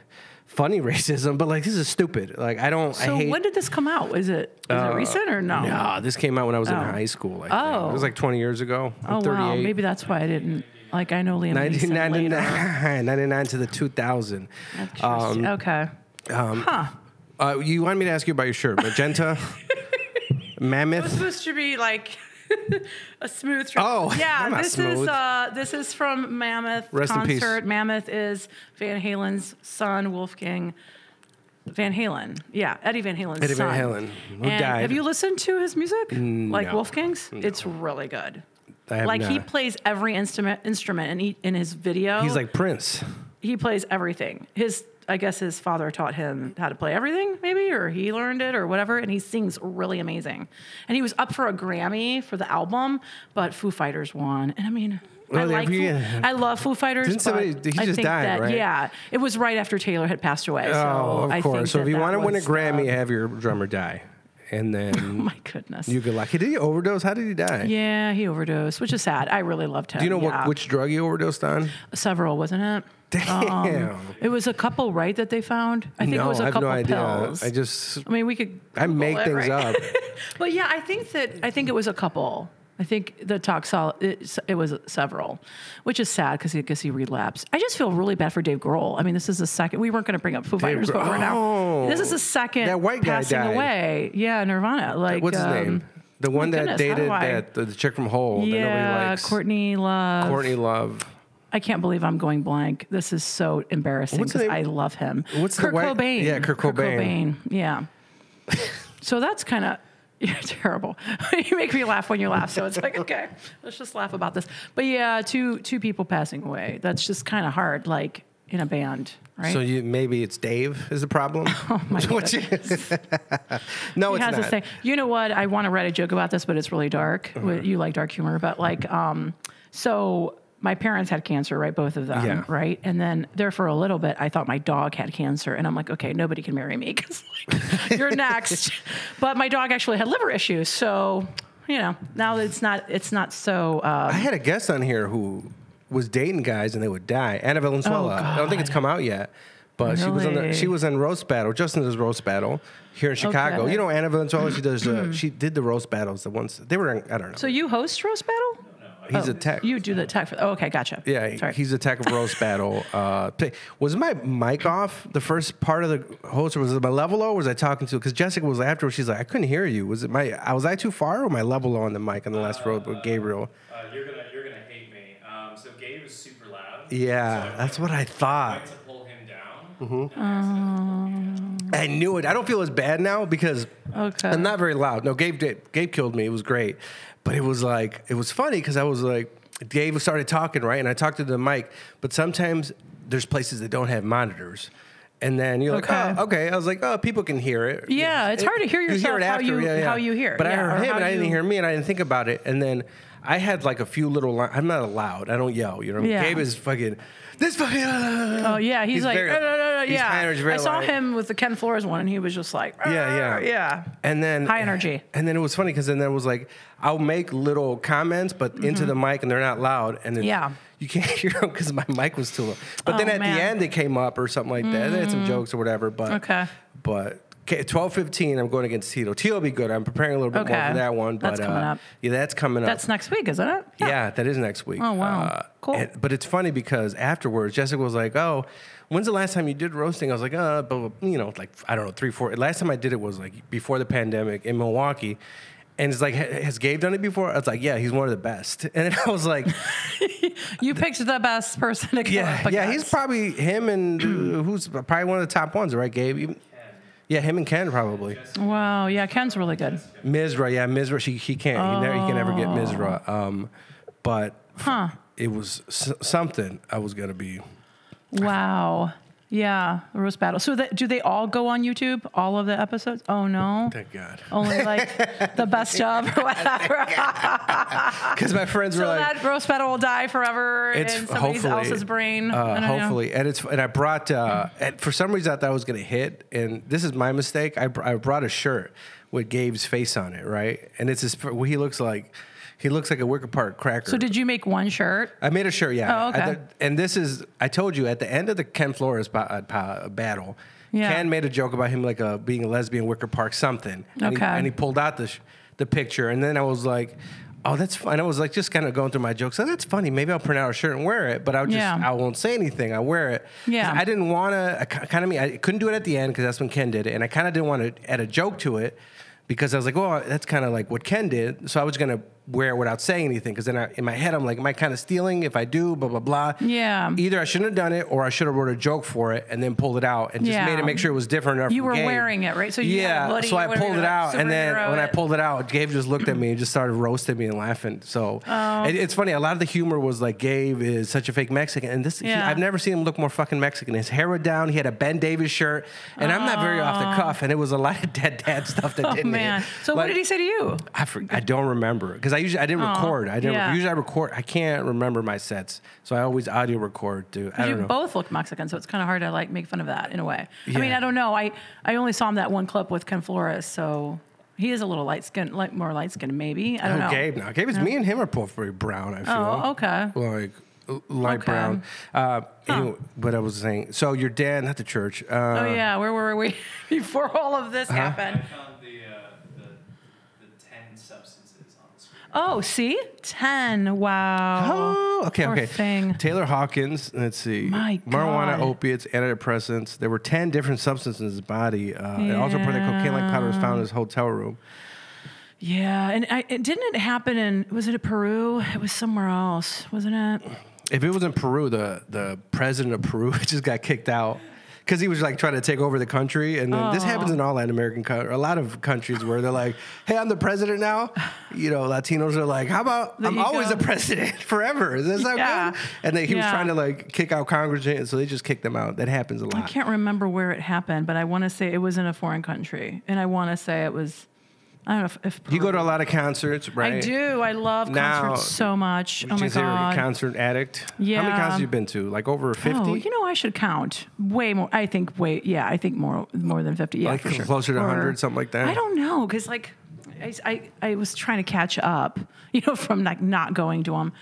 A: funny racism, but like, this is stupid. Like, I don't,
B: So
A: I hate.
B: when did this come out? Is it is it recent or no?
A: No, this came out when I was in
B: Oh.
A: high school.
B: Oh.
A: It was like 20 years ago. I'm
B: Oh wow, maybe that's why I didn't like. I know Liam Neeson
A: 1999, 99 to the 2000. Um,
B: okay. huh.
A: Uh, you wanted me to ask you about your shirt, magenta, mammoth.
B: It was supposed to be like a smooth. Tra-
A: Oh,
B: yeah.
A: Not
B: This
A: smooth.
B: is uh, this is from Mammoth
A: Rest in peace.
B: concert. Mammoth is Van Halen's son, Wolfgang Van Halen. Yeah, Eddie Van Halen's son.
A: Eddie
B: son.
A: Van Halen, who
B: And
A: died.
B: Have you listened to his music? Like
A: no.
B: Wolfgang's? It's really good.
A: I have
B: Like he plays every instrument instrument in, he, in his video.
A: He's like Prince.
B: he plays everything. His I guess his father taught him how to play everything, maybe, or he learned it or whatever, and he sings really amazing. And he was up for a Grammy for the album, but Foo Fighters won. And I mean, I like Foo, I love Foo Fighters.
A: Didn't somebody- he
B: I
A: just
B: think
A: died,
B: that,
A: right?
B: Yeah, it was right after Taylor had passed away. So
A: oh, of
B: I
A: course. So if you want to win a Grammy,
B: uh,
A: have your drummer die, and then oh
B: my goodness.
A: you could like. Did he overdose? How did he die?
B: yeah, he overdosed, which is sad. I really loved him.
A: Do you know
B: yeah.
A: what which drug he overdosed on?
B: Several, wasn't it?
A: Damn.
B: It was a couple, right? That they found. I think
A: no,
B: it was a
A: I have
B: couple
A: no idea.
B: pills.
A: I just
B: I mean, we could.
A: I make
B: it,
A: things
B: right?
A: up.
B: But yeah, I think that I think it was a couple. I think the Toxol it, it was several, which is sad because I guess he relapsed. I just feel really bad for Dave Grohl. I mean, this is the second. We weren't going to bring up Foo Fighters, but we're now.
A: Oh.
B: This is the second
A: That white guy
B: passing
A: died.
B: away. Yeah, Nirvana. Like
A: What's his
B: um,
A: name? The one that
B: goodness,
A: dated that the, chick from Hole that nobody
B: Yeah,
A: likes.
B: Courtney Love.
A: Courtney Love.
B: I can't believe I'm going blank. This is so embarrassing because? I love him.
A: What's the
B: Kurt
A: white-
B: Cobain?
A: Yeah, Kurt Cobain.
B: Yeah. so that's kind of you're terrible. you make me laugh when you laugh, so it's like okay, let's just laugh about this. But yeah, two two people passing away. That's just kind of hard, like in a band, right?
A: So you, maybe it's Dave is the problem. Oh
B: my
A: you- no,
B: he
A: it's
B: has
A: not.
B: thing. You know what? I want to write a joke about this, but it's really dark.
A: Uh-huh.
B: You like dark humor, but like, um, so my parents had cancer, right? Both of them,
A: Yeah.
B: right? And then there for a little bit, I thought my dog had cancer, and I'm like, okay, nobody can marry me because like, you're next. but my dog actually had liver issues, so you know now it's not it's not so.
A: I
B: Um,
A: had a guest on here who was dating guys and they would die. Anna Valenzuela. I don't think it's come out yet. But she was on the,
B: Oh,
A: she was in roast battle. Justin does roast battle here in Chicago.
B: Okay.
A: You know Anna Valenzuela. She does. Uh, she did the roast battles. The ones they were. In, I don't know.
B: so you host roast battle?
A: He's
B: Oh,
A: a tech.
B: You do the tech for. Oh, okay, gotcha.
A: Yeah,
B: Sorry.
A: he's a tech of roast battle. Uh, was my mic off the first part of the host, or was it my level low? Or was I talking to? Because Jessica was afterwards. She's like, I couldn't hear you. Was it my? I was I too far, or my level low on the mic on the last road with Gabriel?
D: Uh, you're gonna you're gonna hate me. Um, so Gabe is super loud.
A: Yeah,
D: so
A: that's what I
D: I
A: thought.
D: went to pull him down.
A: Mm-hmm.
D: and I
A: I knew it. I don't feel as bad now because
B: Okay.
A: I'm not very loud. No, Gabe did. Gabe killed me. It was great, but it was like it was funny because I was like, Gabe started talking right, and I talked to the mic. But sometimes there's places that don't have monitors. And then you're like,
B: Okay.
A: oh, okay. I was like, oh, people can hear it.
B: Yeah, it's hard to hear yourself how you- how you hear, it.
A: But I
B: yeah, or
A: heard him, and I didn't hear me, and I didn't think about it. And then I had like a few little. Li- I'm not loud. I don't yell. You know,
B: Yeah.
A: Gabe is fucking. This fucking.
B: Oh yeah, he's, like,
A: very-
B: "Uh, uh, uh, uh,"
A: he's
B: yeah. I saw him with the Ken Flores one, and he was just like,
A: Yeah, yeah,
B: "Uh, yeah.
A: And then
B: High energy.
A: And then it was funny because then there was like I'll make little comments, but into the mic, and they're not loud, and then
B: Mm-hmm. Yeah.
A: you can't hear them because my mic was too low. But
B: Oh,
A: then at
B: man. Mm-hmm.
A: the end, it came up or something like that. They had some jokes or whatever. But
B: Okay.
A: but. Okay, twelve fifteen. I'm going against Tito. Tito will be good. I'm preparing a little bit more for that one. But
B: That's coming
A: uh,
B: up.
A: Yeah, that's coming up.
B: That's next week, isn't it?
A: Yeah, that is next week.
B: Oh, wow. Cool.
A: and- but it's funny because afterwards, Jessica was like, "Oh, when's the last time you did roasting?" I was like, "Uh, but you know, like I don't know, three, four. Last time I did it was like before the pandemic in Milwaukee." And it's like, has Gabe done it before? I was like, yeah, he's one of the best. And then I was like,
B: You picked the best person to go
A: yeah, yeah, he's probably him and uh, who's probably one of the top ones, right, Gabe? Yeah, him and Ken probably.
B: Wow. Yeah, Ken's really good.
A: Mizra, yeah, Mizra. She he can't. He, never, he can never get
B: Oh.
A: Mizra. Um, but
B: Huh.
A: it was s- something I was gonna be.
B: Wow. Yeah, the roast battle. So that, do they all go on YouTube? All of the episodes? Oh no.
A: Thank God.
B: Only like the best of or whatever.
A: Because my friends
B: so
A: were like,
B: that roast battle will die forever
A: It's
B: in somebody else's brain.
A: Uh,
B: don't know.
A: hopefully, and it's and I brought uh, and for some reason I thought I was gonna hit, and this is my mistake. I, br- I brought a shirt with Gabe's face on it, right? And it's his. What he looks like. He looks like a Wicker Park cracker.
B: So did you make one shirt?
A: I made a shirt, yeah.
B: Oh, okay.
A: I and this is, I told you at the end of the Ken Flores ba- uh, pa- battle,
B: Yeah.
A: Ken made a joke about him like uh, being a lesbian, Wicker Park, something. And
B: Okay.
A: He, and he pulled out the, sh- the picture, and then I was like, oh, that's fine. I was like, just kind of going through my jokes. Oh, that's funny. Maybe I'll print out a shirt and wear it, but I'll just,
B: Yeah.
A: I won't say anything. I wear it.
B: Yeah.
A: I didn't want to, kind of me, I couldn't do it at the end because that's when Ken did it. And I kind of didn't want to add a joke to it because I was like, well, that's kind of like what Ken did. So I was going to wear it without saying anything because then I, in my head, I'm like, am I kind of stealing if I do, blah, blah, blah.
B: Yeah.
A: Either I shouldn't have done it or I should have wrote a joke for it and then pulled it out and just
B: Yeah.
A: made it make sure it was different enough
B: You were
A: Gabe.
B: wearing it, right? So you
A: yeah, so I pulled it out, and then when I pulled it out, Gabe just looked at me and just started roasting me and laughing. So
B: Oh.
A: it- it's funny. A lot of the humor was like Gabe is such a fake Mexican, and this he- I've never seen him look more fucking Mexican. His hair was down. He had a Ben Davis shirt, and I'm not very off the oh. cuff, and it was a lot of dead dad stuff that
B: Oh
A: didn't.
B: man.
A: hit.
B: So what did he say to you?
A: I, for, I don't remember because I usually I didn't record. I didn't
B: yeah.
A: usually I record. I can't remember my sets, so I always audio record. Too. I
B: you
A: know.
B: both look Mexican, so it's kind of hard to like make fun of that in a way. Yeah. I mean, I don't know. I I only saw him that one clip with Ken Flores, so he is a little light skinned, like more light skinned, maybe. I don't
A: Oh,
B: know.
A: Gabe now. Gabe is me and him are both very brown. I feel.
B: Oh, okay.
A: Like light
B: Okay.
A: brown. Uh, anyway, what I was saying. So your dad, not the church. Uh,
B: Oh yeah, where were we before all of this
A: Uh-huh.
B: happened?
D: I found the, uh, the, the 10 substances on the screen.
B: Oh, see, ten. Wow.
A: Oh, okay,
B: Poor
A: okay.
B: thing.
A: Taylor Hawkins. Let's see.
B: My
A: Marijuana,
B: God.
A: opiates, antidepressants. There were ten different substances in his body. Uh, and also, part of the cocaine-like powder was found in his hotel room.
B: Yeah, and I, it, didn't it happen in? Was it in Peru? It was somewhere else, wasn't it?
A: If it was in Peru, the the president of Peru just got kicked out because he was like trying to take over the country. And this happens in all Latin American, co- a lot of countries where they're like, "Hey, I'm the president now." You know, Latinos are like, "How about
B: There
A: I'm
B: you
A: always
B: go.
A: the president forever?" Is that
B: Yeah.
A: good? And then he was
B: Yeah.
A: trying to like kick out Congress, and so they just kicked them out. That happens a lot.
B: I can't remember where it happened, but I want to say it was in a foreign country, and I want to say it was. I don't know if, if
A: You go to a lot of concerts, right?
B: I do. I love
A: Now,
B: concerts so much.
A: Would
B: Oh my god.
A: a concert addict? Yeah. How many concerts have you been to? Like over fifty?
B: Oh, you know, I should count way more. I think way, yeah, I think more, more than fifty. Yeah,
A: Like
B: for sure.
A: closer to 100, something like that?
B: I don't know, because like, I, I, I was trying to catch up, you know, from like not going to them.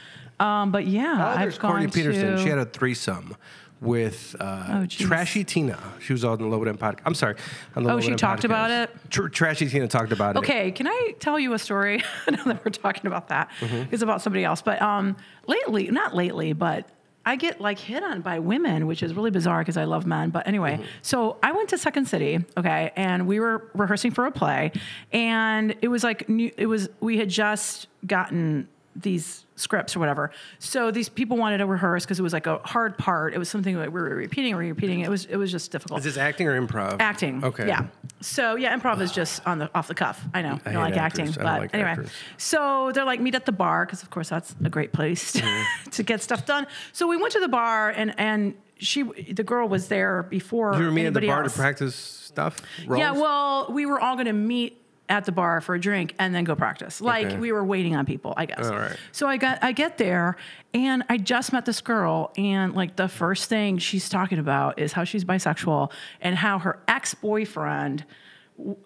B: Um, but yeah,
A: Oh,
B: I've gone
A: Courtney Peterson.
B: to.
A: She had a threesome with uh,
B: Oh.
A: Trashy Tina. She was on the Low End podcast. I'm sorry. On the
B: Oh,
A: Low
B: she talked about it?
A: Tr- Trashy Tina talked about it.
B: Okay, can I tell you a story? now that we're talking about that,
A: Mm-hmm.
B: it's about somebody else. But um, lately, not lately, but I get like hit on by women, which is really bizarre because I love men. But anyway,
A: Mm-hmm.
B: so I went to Second City, okay, and we were rehearsing for a play, and it was like new, it was we had just gotten these scripts or whatever. So these people wanted to rehearse because it was like a hard part. It was something that we were repeating, repeating. It was it was just difficult.
A: Is this acting or improv?
B: Acting.
A: Okay.
B: Yeah. So yeah, improv is just on the off the cuff. I know. I,
A: I
B: don't like
A: actors.
B: acting, but
A: like
B: anyway.
A: actors.
B: So they're like meet at the bar because of course that's a great place to,
A: Mm-hmm.
B: to get stuff done. So we went to the bar and and she the girl was there before
A: You were meeting at the bar
B: else.
A: to practice stuff?
B: Yeah, well, we were all going to meet at the bar for a drink and then go practice. Like
A: Okay.
B: we were waiting on people, I guess.
A: Right.
B: So I got I get there and I just met this girl and like the first thing she's talking about is how she's bisexual and how her ex-boyfriend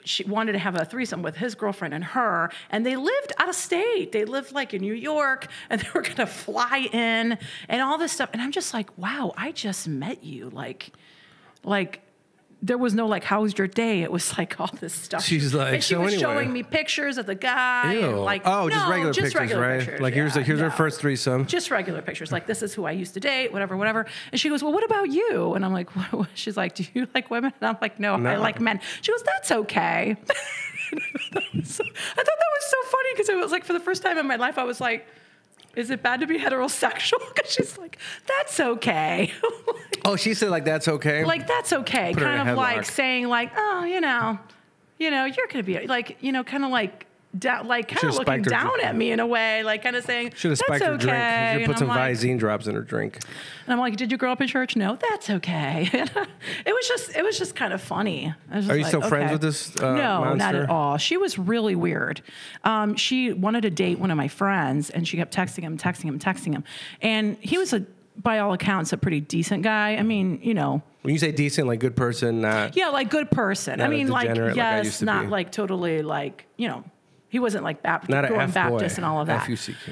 B: she wanted to have a threesome with his girlfriend and her and they lived out of state they lived like in new york and they were going to fly in and all this stuff and i'm just like wow i just met you like like there was no like how was your day? It was like all this stuff.
A: She's like,
B: and she
A: "So
B: was
A: anyway."
B: showing me pictures of the guy
A: Ew.
B: and like
A: oh, just
B: no,
A: regular
B: just
A: pictures,
B: regular
A: right?
B: pictures,
A: like here's the,
B: yeah,
A: here's our
B: no.
A: first threesome.
B: just regular pictures. Like this is who i used to date whatever whatever. And she goes well what about you? And i'm like what, she's like do you like women? And i'm like no, i like men. She goes that's okay. That so- i thought that was so funny because it was like for the first time in my life i was like is it bad to be heterosexual? Because she's like that's okay.
A: Oh, she said like that's okay.
B: like that's okay.
A: Put
B: kind of like saying like oh you know you know you're gonna be like you know kind of like down, like kind of looking down at me in a way, like kind of saying,
A: Should have
B: "That's
A: spiked her
B: okay."
A: drink. Should put some
B: like,
A: Visine drops in her drink.
B: and I'm like, "Did you grow up in church?" No, that's okay. it was just, it was just kind of funny. I was
A: Are you
B: like,
A: still friends
B: okay.
A: with this, uh,
B: no, not at all. She was really weird. Um, she wanted to date one of my friends, and she kept texting him, texting him, texting him, and he was a, by all accounts, a pretty decent guy. I mean, you know.
A: When you say decent, like good person, not
B: Yeah, like good person. I mean, like
A: like
B: yes,
A: to
B: not
A: be.
B: like totally like you know. He wasn't like Baptist,
A: Not a
B: growing Baptist and all of that.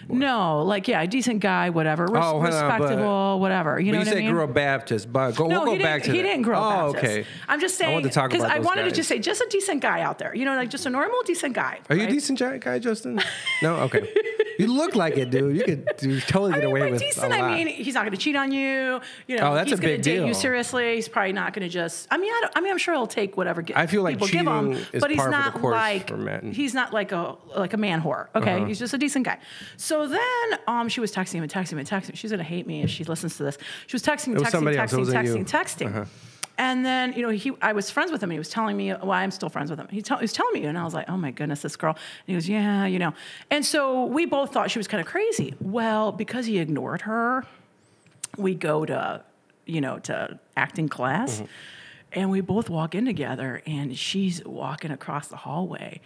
B: No, like yeah, a decent guy, whatever, res-
A: Oh, hold on,
B: respectable, whatever. You know
A: you
B: what I
A: said
B: mean?
A: grew up Baptist, but go,
B: no,
A: we'll go back to
B: he
A: that.
B: didn't grow up
A: Oh,
B: Baptist.
A: okay.
B: I'm just
A: I
B: saying because I
A: those
B: wanted to just say just a decent guy out there. You know, like just a normal decent guy.
A: Are you a decent guy, Justin? No, okay. you look like it, dude. You could dude, totally
B: I
A: get
B: mean,
A: away with
B: decent,
A: a lot.
B: I mean he's not going to cheat on you. You know,
A: Oh, that's
B: he's going to
A: big
B: date
A: deal.
B: you seriously. He's probably not going to just. I mean, I, don't, I mean, I'm sure he'll take whatever.
A: I feel like
B: people give him, but he's
A: par for the
B: not like he's not like a like a man whore. Okay, he's just a decent guy. So then, um, she was texting him and texting him and texting. him. She's going to hate me if she listens to this. She was texting, texting.
A: It
B: texting, texting, texting.
A: Uh-huh.
B: And then, you know, he, I was friends with him and he was telling me, well, I'm still friends with him. He, tell, he was telling me, and I was like, oh my goodness, this girl. And he goes, yeah, you know. And so we both thought she was kind of crazy. Well, because he ignored her, we go to, you know, to acting class.
A: Mm-hmm.
B: And we both walk in together, and she's walking across the hallway.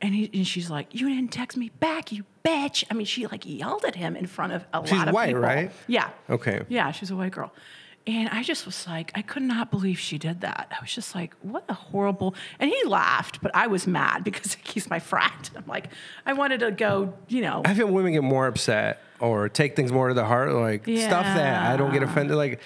B: And, he, and she's like, You didn't text me back, you bitch. I mean, she like yelled at him in front of a
A: She's
B: lot of
A: white,
B: people.
A: She's white, right?
B: Yeah.
A: Okay.
B: Yeah, she's a white girl. And I just was like, I could not believe she did that. I was just like, what a horrible. And he laughed, but I was mad because he's my friend. I'm like, I wanted to go, you know.
A: I feel women get more upset or take things more to the heart, like stuff that I don't get offended. Like,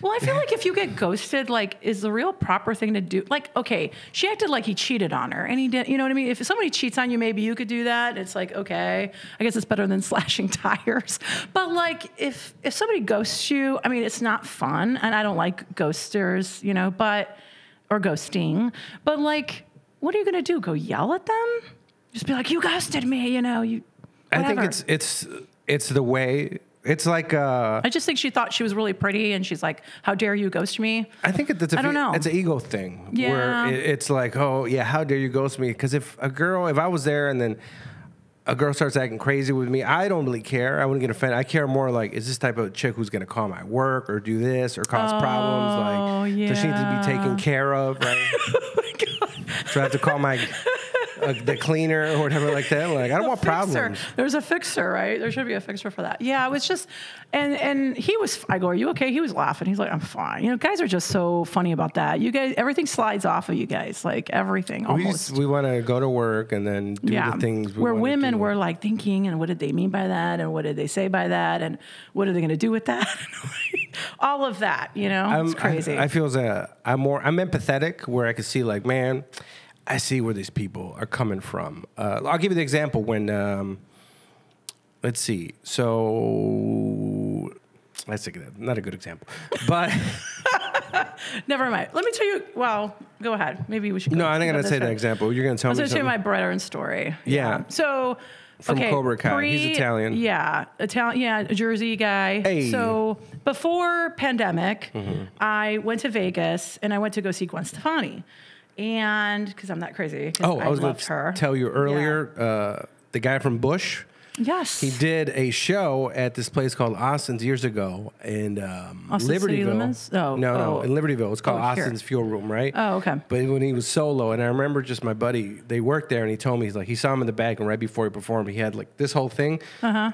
B: Well, I feel like if you get ghosted, like, is the real proper thing to do? Like, okay, she acted like he cheated on her, and he did. You know what I mean? If somebody cheats on you, maybe you could do that. It's like, okay, I guess it's better than slashing tires. But like, if if somebody ghosts you, I mean, it's not fun, and I don't like ghosters, you know, but or ghosting. But like, what are you gonna do? Go yell at them? Just be like, you ghosted me, you know? You.
A: I think it's it's it's the way. It's like uh,
B: I just think she thought she was really pretty, and she's like, "How dare you ghost me?"
A: I think it's a,
B: I don't know.
A: It's an ego thing.
B: Yeah.
A: Where it, it's like, oh yeah, how dare you ghost me? Because if a girl, if I was there and then a girl starts acting crazy with me, I don't really care. I wouldn't get offended. I care more like, is this type of chick who's gonna call my work or do this or cause problems? Like, does she need to be taken
B: Oh,
A: care of? Right. So I have to call my uh, the cleaner or whatever like that. Like, I don't want
B: fixer.
A: problems.
B: There's a fixer, right? There should be a fixer for that. Yeah, it was just, and and he was. I go, are you okay? He was laughing. He's like, I'm fine. You know, guys are just so funny about that. You guys, everything slides off of you guys, like everything
A: We,
B: almost.
A: just, we want to go to work and then do
B: yeah,
A: the things. We
B: where women were like thinking, and what did they mean by that, and what did they say by that, and what are they going to do with that? All of that, you know,
A: I'm-
B: it's crazy.
A: I, I feel as a I'm more I'm empathetic where I can see like man, I see where these people are coming from. Uh, I'll give you the example when um, let's see. So let's take that. Not a good example, but
B: Never mind. Let me tell you. Well, go ahead. Maybe we should.
A: No, I'm not gonna say that example. You're gonna tell
B: I was
A: me
B: going to tell you my brother story.
A: Yeah.
B: So
A: From
B: okay,
A: Cobra Kai. He's Italian.
B: Yeah, Italian. Yeah, a Jersey guy.
A: Hey.
B: So before pandemic, I went to Vegas and I went to go see Gwen Stefani, and because I'm that crazy.
A: oh, I, was gonna
B: her.
A: tell you earlier. Uh, the guy from Bush.
B: Yes.
A: He did a show at this place called Austin's years ago in um,
B: Austin
A: Libertyville.
B: Oh,
A: no, no,
B: oh.
A: in Libertyville. It's called
B: Oh.
A: Austin's Fuel Room, right?
B: Oh, okay.
A: But when he was solo, and I remember just my buddy, they worked there, and he told me he's like he saw him in the back, and right before he performed, he had like this whole thing. Uh huh.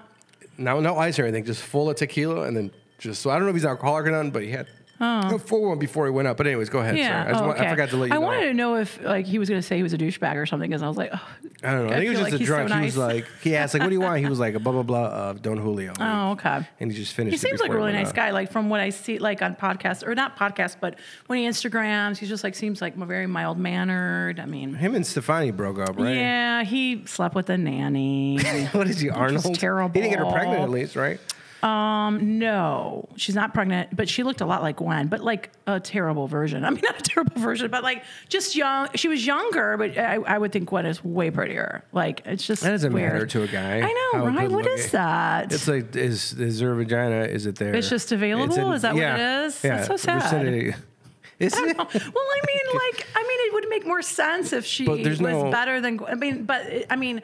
A: No, no ice or anything, just full of tequila, and then just so I don't know if he's alcoholic or not, but he had a full one before he went up. But anyways, go ahead.
B: Oh. Yeah.
A: Sorry. I, just
B: oh, okay.
A: I forgot to let you
B: I
A: know.
B: wanted to know if like he was going to say he was a douchebag or something because I was like, oh,
A: I don't know. I, think he was just
B: like
A: a
B: he's so
A: drunk. He was like, he asked like, "What do you want?" He was like, "A blah blah blah of Don Julio."
B: Oh, okay.
A: And he just finished.
B: He seems like a really nice
A: up.
B: guy. Like from what I see, like on podcasts or not podcasts, but when he Instagrams, he just like seems like very mild mannered. I mean,
A: Him and Stefani broke up, right?
B: yeah, he slept with a nanny.
A: What is he, Arnold?
B: terrible.
A: He didn't get her pregnant at least, right?
B: Um, no, she's not pregnant, but she looked a lot like Gwen, but like a terrible version. I mean, not a terrible version, but like just young. She was younger, but I, I would think Gwen is way prettier. Like it's just
A: That doesn't
B: weird.
A: matter to a guy.
B: I know, right? What is that?
A: It's like is is her vagina? Is it there?
B: It's just available? Is that what it is?
A: Yeah.
B: That's so sad.
A: Vicinity. Is it?
B: well, I mean, like, I mean, it would make more sense if she was
A: no-
B: better than. I mean, but I mean,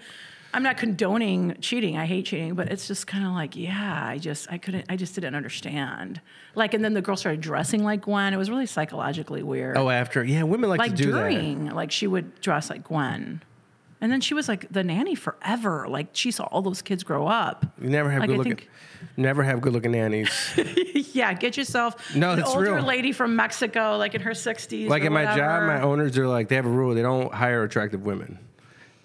B: I'm not condoning cheating. I hate cheating, but it's just kind of like, yeah, I just, I couldn't, I just didn't understand. Like, and then the girl started dressing like Gwen. It was really psychologically weird.
A: Oh, after yeah, women like,
B: like
A: to do
B: during, like she would dress like Gwen. And then she was like the nanny forever. Like she saw all those kids grow up.
A: You never have
B: Like, I
A: good looking.
B: think-
A: Never have good looking nannies.
B: yeah, get yourself
A: No,
B: an older
A: real.
B: lady from Mexico, like in her 60s.
A: like in my job, my owners are like they have a rule: they don't hire attractive women,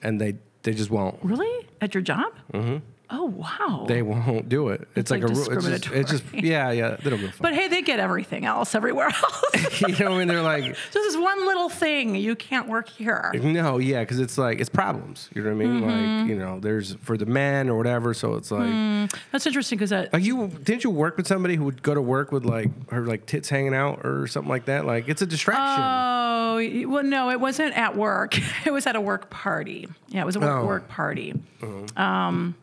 A: and they they just won't.
B: Really? At your job? Mm-hmm. Oh, wow.
A: They won't do it. It's, like,
B: like
A: a rule. It's just, it's just yeah, yeah. They don't fuck.
B: but hey, they get everything else everywhere else.
A: you know, when they're like,
B: so this is one little thing. You can't work here.
A: no, yeah, because it's like it's problems. You know what I mean?
B: Mm-hmm.
A: Like you know, there's for the men or whatever. So it's like,
B: That's interesting because that.
A: like you didn't you work with somebody who would go to work with like her like tits hanging out or something like that? Like it's a distraction.
B: Oh, well, no, it wasn't at work. It was at a work party. Yeah, it was a work,
A: Oh.
B: work party. Um,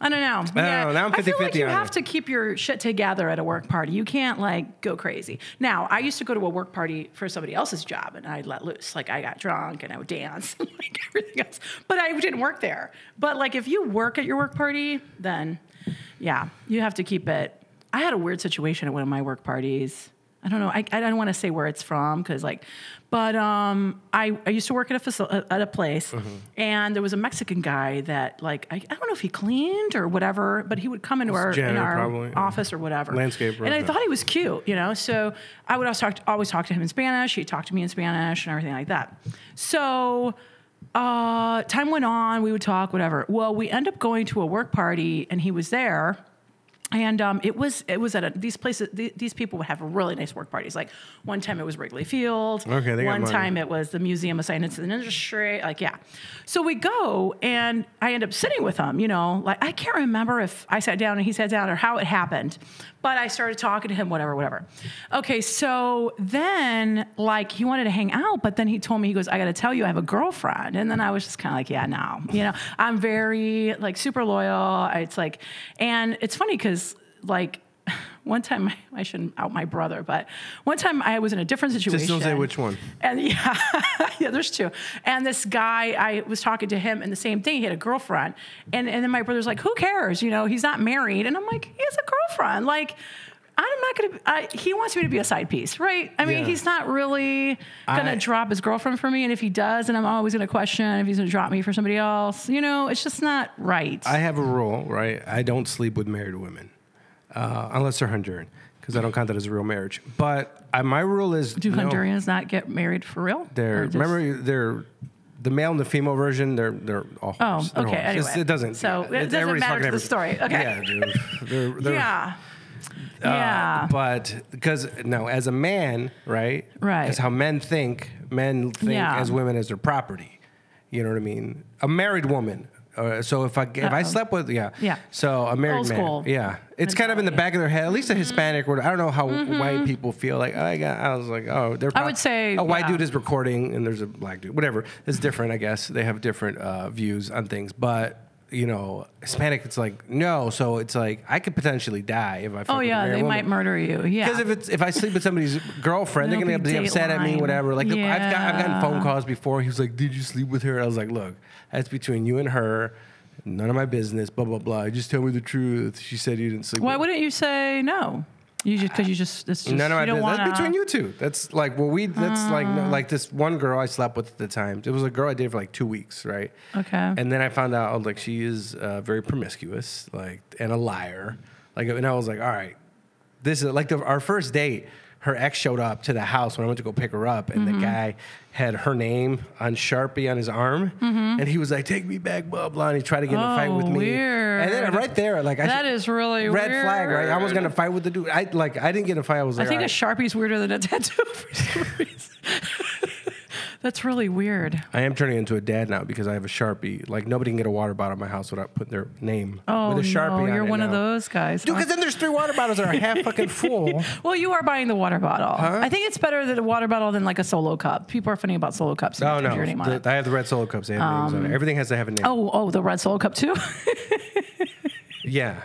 B: I don't know.
A: don't know. Now I'm
B: I feel like
A: 50-50
B: you have
A: it.
B: to keep your shit together at a work party. You can't like go crazy. Now, I used to go to a work party for somebody else's job, and I'd let loose. Like I got drunk and I would dance and like everything else. But I didn't work there. But like if you work at your work party, then yeah, you have to keep it. I had a weird situation at one of my work parties. I don't know. I, I don't want to say where it's from because like, but um, I, I used to work at a facility at a place,
A: Mm-hmm.
B: and there was a Mexican guy that like I, I don't know if he cleaned or whatever, but he would come into our in our
A: probably.
B: office or whatever,
A: Landscaper,
B: and I thought he was cute, you know. So I would always talk to, always talk to him in Spanish. He'd talk to me in Spanish and everything like that. So uh, time went on. We would talk, whatever. Well, we end up going to a work party, and he was there. And um, it was it was at a, these places. th- These people would have really nice work parties. Like one time it was Wrigley Field.
A: Okay, they
B: one
A: money.
B: time it was the Museum of Science and Industry. Like yeah. So we go, and I end up sitting with him. You know, like I can't remember if I sat down and he sat down or how it happened, but I started talking to him. Whatever, whatever. Okay, so then like he wanted to hang out, but then he told me he goes, "I got to tell you, I have a girlfriend." And then I was just kind of like, "Yeah, no, you know, I'm very like super loyal." It's like, and it's funny because like one time I shouldn't out my brother, but one time I was in a different situation.
A: Just don't say which one.
B: And yeah, yeah, there's two. And this guy, I was talking to him, and the same thing. He had a girlfriend, and and then my brother's like, "Who cares? You know, he's not married." And I'm like, "He has a girlfriend. Like, I'm not gonna. I, he wants me to be a side piece, right? I mean,
A: Yeah.
B: he's not really gonna
A: I-
B: drop his girlfriend for me, and if he does, and I'm always gonna question if he's gonna drop me for somebody else. You know, it's just not right.
A: I have a rule, right? I don't sleep with married women uh, unless they're Honduran, because I don't count that as a real marriage. But I, my rule is
B: Do
A: no.
B: Hondurans not get married for real?
A: They're
B: just-
A: remember they're the male and the female version. They're they're all.
B: Oh.
A: They're
B: okay.
A: It's-
B: anyway.
A: it doesn't.
B: So, it
A: it's-
B: doesn't matter to the story. Okay.
A: Yeah, dude. They're, they're,
B: Yeah.
A: uh,
B: Yeah.
A: but because no, as a man, right?
B: Right.
A: Because how men think, men think
B: Yeah.
A: as women as their property. You know what I mean? A married woman. So if I if I
B: Uh-oh.
A: slept with yeah.
B: Yeah.
A: so a married
B: Old
A: man.
B: school.
A: Yeah. It's kind of in the back of their head at least a Hispanic or I don't know how white people feel like oh, I got I was like oh they're
B: Mm-hmm. I would say,
A: a white
B: yeah.
A: dude is recording and there's a black dude. Whatever. It's different I guess. They have different uh, views on things but you know Hispanic it's like no so it's like I could potentially die if I fuck
B: Oh yeah, they
A: woman.
B: might murder you. Yeah.
A: Because if it's if I sleep with somebody's girlfriend, they're gonna
B: be
A: be upset at me, whatever. Like I've got I've gotten phone calls before. He was like, "Did you sleep with her?" I was like, "Look, that's between you and her. None of my business." Blah blah blah. Just tell me the truth. She said you didn't sleep.
B: Why wouldn't you say no? You just because you just it's just
A: of my
B: you don't
A: That's between you two. That's like well, we. That's like no,
B: Ah.
A: like this one girl I slept with at the time. It was a girl I dated for like two weeks, right?
B: Okay.
A: And then I found out, oh, like she is uh, very promiscuous, like and a liar. Like, and I was like, all right, this is like the, our first date. Her ex showed up to the house when I went to go pick her up, and
B: Mm-hmm.
A: the guy had her name on Sharpie on his arm, and he was like, "Take me back, blah blah." And he tried to get in a fight with
B: Mm-hmm. Oh,
A: me. And then right there, like I
B: That
A: should-
B: is really
A: red flag, right? I was gonna fight with the dude. I like I didn't get in a fight. I was like,
B: I
A: think
B: a
A: right.
B: sharpie's weirder than a tattoo for some reason. That's really weird.
A: I am turning into a dad now because I have a sharpie. Like nobody can get a water bottle in my house without putting their name
B: Oh
A: with a oh, sharpie
B: no, you're one of those guys.
A: Dude,
B: huh?
A: because then there's three water bottles that are half fucking full.
B: well, you are buying the water bottle. Huh? I think it's better than a water bottle than like a solo cup. People are funny about solo cups.
A: Oh no,
B: your name on
A: The- I have the red solo cups. They have names on it. Um, Everything has to have a name.
B: Oh, oh, the red solo cup too.
A: Yeah.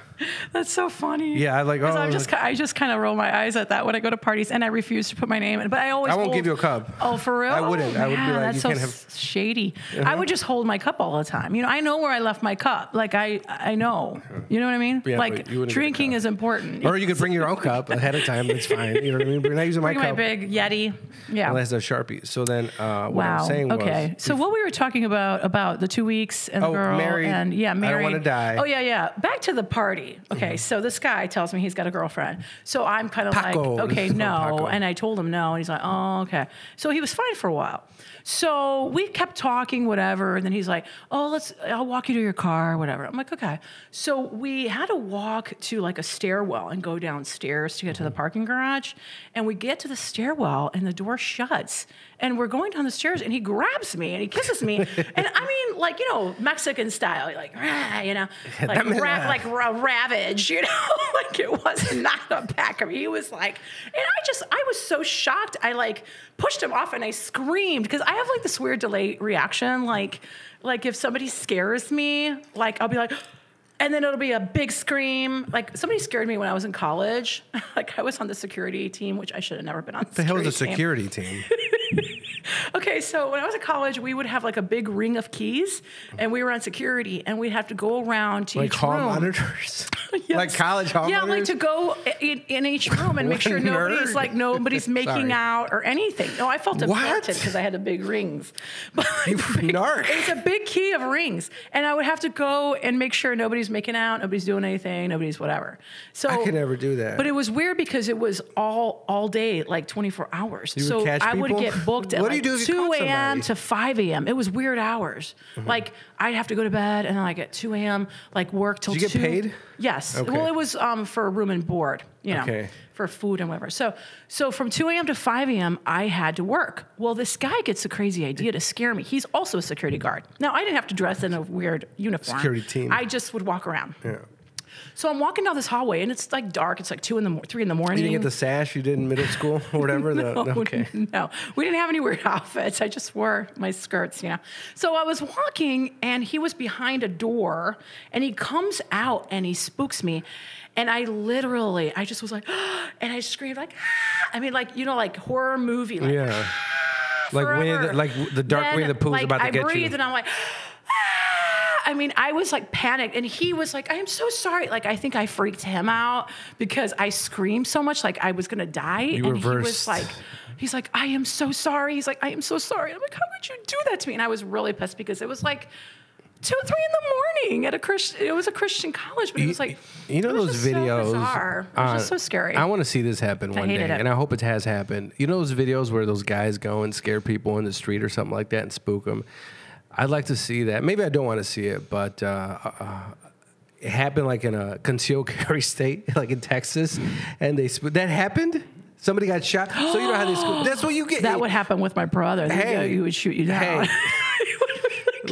B: That's so funny.
A: Yeah, I like, oh,
B: I'm just, I just kind of roll my eyes at that when I go to parties, and I refuse to put my name in. But I always.
A: I won't
B: hold-
A: give you a cup.
B: Oh, for real?
A: I wouldn't.
B: Oh,
A: I would be like,
B: that's
A: you
B: so
A: can't have- Uh-huh.
B: shady. I would just hold my cup all the time. You know, I know where I left my cup. Like I, I know. You know what I mean?
A: Yeah,
B: like
A: you wouldn't get a
B: drinking is important.
A: Or you could bring your own cup ahead of time. That's fine. You know what I mean? We're not using my
B: Bring my
A: cup.
B: big Yeti. Yeah.
A: Unless they're Sharpie. So then uh, what
B: Wow.
A: I'm saying was.
B: okay. So what we were talking about about the two weeks and the
A: Oh,
B: girl
A: married.
B: and yeah, married.
A: I don't
B: want
A: to die.
B: Oh yeah, yeah. Back to the party. Okay. So this guy tells me he's got a girlfriend. So I'm kind of like, okay, no. And I told him no, and he's like, oh, okay. So he was fine for a while. So we kept talking, whatever, and then he's like, oh, let's. I'll walk you to your car, whatever. I'm like, okay. So we had to walk to like a stairwell and go downstairs to get to the parking garage, and we get to the stairwell and the door shuts, and we're going down the stairs, and he grabs me and he kisses me, and I mean, like you know, Mexican style, like, "Rah," you know, like
A: Dame
B: ra-
A: la-
B: like ra- ravage, you know, like it was not a pack of. He was like, and I just, I was so shocked. I like pushed him off and I screamed because I have like this weird delay reaction, like, like if somebody scares me, like I'll be like. And then it'll be a big scream. Like somebody scared me when I was in college. like I was on the security team, which I should have never been on.
A: the hell is a
B: team.
A: security team?
B: Okay, so when I was at college, we would have like a big ring of keys, and we were on security, and we'd have to go around to
A: like
B: each
A: hall
B: room.
A: monitors?
B: Yes.
A: Like college hall
B: Yeah, like to go in, in each room and make sure nobody's
A: nerd.
B: like nobody's making out or anything. No, I felt important because I had the big rings. But
A: You narc.
B: It's a big key of rings, and I would have to go and make sure nobody's making out, nobody's doing anything, nobody's whatever. So
A: I could never do that.
B: But it was weird because it was all all day, like 24 hours.
A: You would
B: so
A: catch
B: I would
A: people?
B: get booked at
A: What you
B: like
A: do if you
B: 2 a.m.
A: Mm-hmm.
B: to 5 a.m. It was weird hours. Like I'd have to go to bed and then like at 2 a.m. like work till
A: Did you get
B: 2.
A: paid?
B: Yes.
A: Okay.
B: Well, it was um, for room and board, you know,
A: Okay.
B: for food and whatever. So, so from 2 a.m. to 5 a.m., I had to work. Well, this guy gets a crazy idea to scare me. He's also a security guard. Now, I didn't have to dress in a weird uniform.
A: Security team.
B: I just would walk around.
A: Yeah.
B: So I'm walking down this hallway and it's like dark. It's like two in the three in the morning.
A: You didn't get the sash you did in middle school or whatever? The-
B: No,
A: okay.
B: no, we didn't have any weird outfits. I just wore my skirts, you know. So I was walking, and he was behind a door, and he comes out and he spooks me, and I literally, I just was like, and I screamed like, "Ah!" I mean, like you know, like horror movie, like
A: Yeah. Like Winnie the, like the dark
B: Then,
A: Winnie the Pooh's
B: like,
A: about to
B: I
A: get
B: breathe and I'm like, "Ah!" I mean, I was like panicked, and he was like, "I am so sorry." Like, I think I freaked him out because I screamed so much, like I was gonna die,
A: You
B: and he was like, "He's like, I am so sorry." He's like, "I am so sorry." I'm like, "How could you do that to me?" And I was really pissed because it was like. Two, three in the morning at a Christian. It was a Christian college, but it was like
A: you know
B: it was
A: those
B: just so
A: videos.
B: bizarre. It was just so uh, scary.
A: I want to see this happen one day,
B: it.
A: and I hope it has happened. You know those videos where those guys go and scare people in the street or something like that and spook them. I'd like to see that. Maybe I don't want to see it, but uh, uh, it happened like in a concealed carry state, like in Texas, and they that happened. Somebody got shot. So you know how they spook. That's what you get.
B: that would happen with my brother.
A: Hey.
B: he would shoot you down.
A: Hey.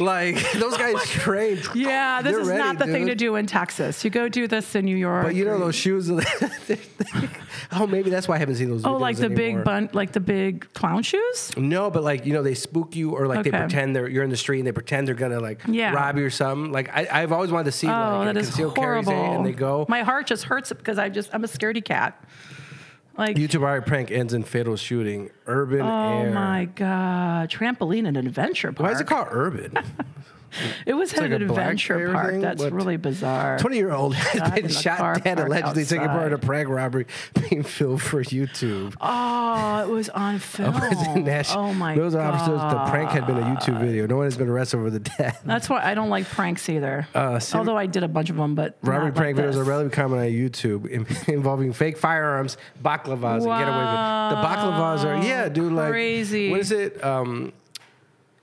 A: like those guys oh trained.
B: Yeah, this
A: They're
B: is
A: ready,
B: not the thing to do in Texas. You go do this in New York.
A: But you know those shoes. oh, maybe that's why I haven't seen those.
B: Oh, like the big bun, like the big clown shoes.
A: No, but like you know, they spook you, or like they pretend they're you're in the street and they pretend they're gonna like
B: Yeah.
A: rob you or something. Like I, I've always wanted to see
B: Oh,
A: like
B: that
A: a
B: is
A: concealed carry
B: horrible.
A: and they go.
B: My heart just hurts because I just I'm a scaredy cat. Like
A: YouTube Ari prank ends in fatal shooting. Urban
B: oh
A: Air.
B: my god, trampoline and adventure park.
A: Why is it called Urban?
B: It was
A: like
B: an
A: a black
B: adventure park.
A: thing?
B: That's really bizarre.
A: Twenty year old has been shot dead, allegedly taking part in a prank robbery being filmed for YouTube.
B: Oh, it was on film. Oh my
A: Those
B: god.
A: officers, the prank had been a YouTube video. No one has been arrested over the death.
B: That's why I don't like pranks either.
A: Uh, sim-
B: Although I did a bunch of them, but
A: Robbery prank
B: like
A: videos are relatively common on YouTube in- involving fake firearms, baklavas, and get away with it. The baklavas are yeah, dude. Like
B: Crazy.
A: what is it? Um,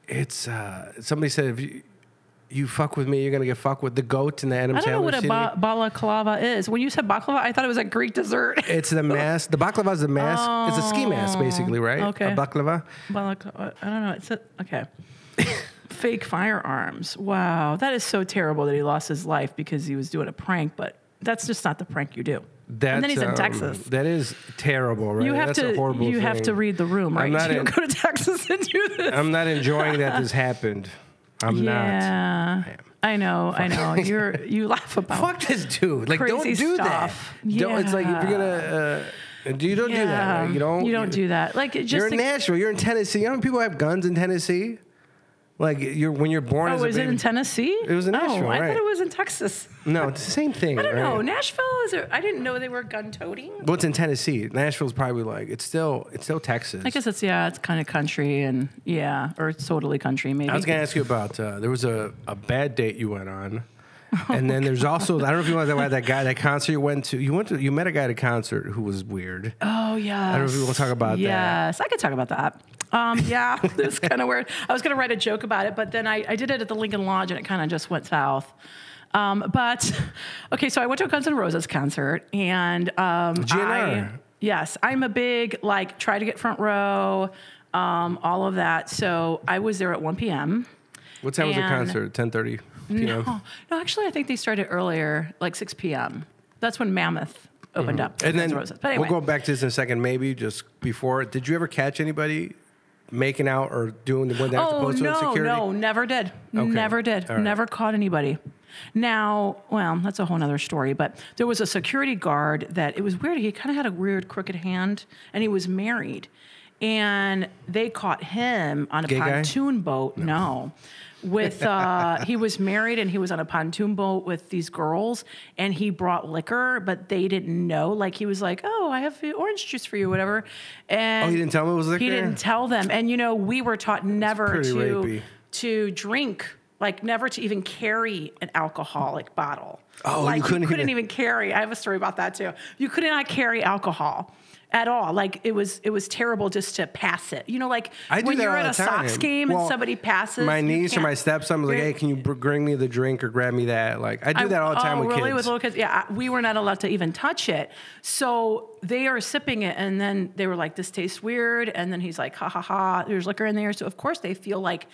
A: it's uh, somebody said if you you fuck with me, you're gonna get fucked with the goat and the Adam
B: I don't know
A: Sandler
B: what a ba- balaclava is. When you said baklava, I thought it was a Greek dessert.
A: It's the mask. The baklava is the mask. it's a ski mask, basically, right?
B: Oh, okay.
A: A baklava.
B: Balaclava. I don't know. It's a, okay. Fake firearms. Wow, that is so terrible that he lost his life because he was doing a prank. But that's just not the prank you do.
A: That's,
B: and then he's in
A: um,
B: Texas.
A: That is terrible, right?
B: You have
A: That's
B: to
A: a horrible
B: you have to read the room,
A: I'm
B: right?
A: not
B: you
A: in-
B: don't go to Texas and do this.
A: I'm not enjoying that this happened. I'm not.
B: yeah. I know, I know. You're you laugh about
A: Fuck this dude. Like, don't do
B: stuff.
A: that. Don't, it's like if you're gonna. Uh, you don't do that.
B: Yeah.
A: Like, You don't.
B: You don't do that. Like, just.
A: You're in Nashville. You're in Tennessee. You know how many people have guns in Tennessee? Like you're when you're born
B: Oh,
A: as a
B: was it in Tennessee?
A: It was in Nashville,
B: Oh, I
A: right.
B: thought it was in Texas.
A: no, it's the same thing.
B: I don't
A: right?
B: know. Nashville is. There, I didn't know they were gun toting.
A: Well, it's in Tennessee. Nashville's probably like it's still it's still Texas.
B: I guess it's yeah, it's kind of country and yeah, or it's totally country maybe.
A: I was gonna ask you about uh, there was a, a bad date you went on, and then there's also I don't know if you want to talk about that guy that concert you went to. You went to you met a guy at a concert who was weird.
B: Oh yeah.
A: I don't know if you want to talk about that.
B: Yes, I could talk about that. Um, yeah, it's kind of weird. I was going to write a joke about it, but then I, I did it at the Lincoln Lodge and it kind of just went south. Um, but okay, so I went to a Guns N' Roses concert and um, I, yes, I'm a big like try to get front row, um, all of that. So I was there at 1 p.m.
A: What time was the concert? 10:30 p.m.
B: Oh, no, actually, I think they started earlier, like 6 p.m. That's when Mammoth opened up.
A: Mm-hmm. And then
B: Roses. But anyway.
A: we'll go back to this in a second. Maybe just before. Did you ever catch anybody making out or doing the one they're
B: Oh
A: supposed to in
B: no,
A: security?
B: no, never did.
A: Okay.
B: Never did.
A: Right.
B: Never caught anybody. Now, well, that's a whole nother story. But there was a security guard that it was weird. He kind of had a weird crooked hand, and he was married, and they caught him on a
A: Gay guy?
B: pontoon boat. No. With uh, he was married and he was on a pontoon boat with these girls and he brought liquor but they didn't know like he was like oh I have orange juice for you whatever and
A: Oh, he didn't tell them it was liquor.
B: he didn't tell them. And you know, we were taught never to
A: rapey.
B: to drink, like never to even carry an alcoholic bottle.
A: Oh, you couldn't
B: couldn't
A: even-
B: even carry. I have a story about that too. You could not carry alcohol. At all, like it was, it was terrible just to pass it. You know, like
A: I
B: when you're at a
A: time.
B: Sox game
A: Well,
B: and somebody passes.
A: My
B: you
A: niece or my stepson was like, "Hey, can you bring me the drink or grab me that?" Like I do
B: I-
A: that all the oh, time
B: oh,
A: with
B: really?
A: kids.
B: With little kids? Yeah, we were not allowed to even touch it. So they are sipping it, and then they were like, "This tastes weird." And then he's like, "Ha ha ha!" There's liquor in there, so of course they feel like,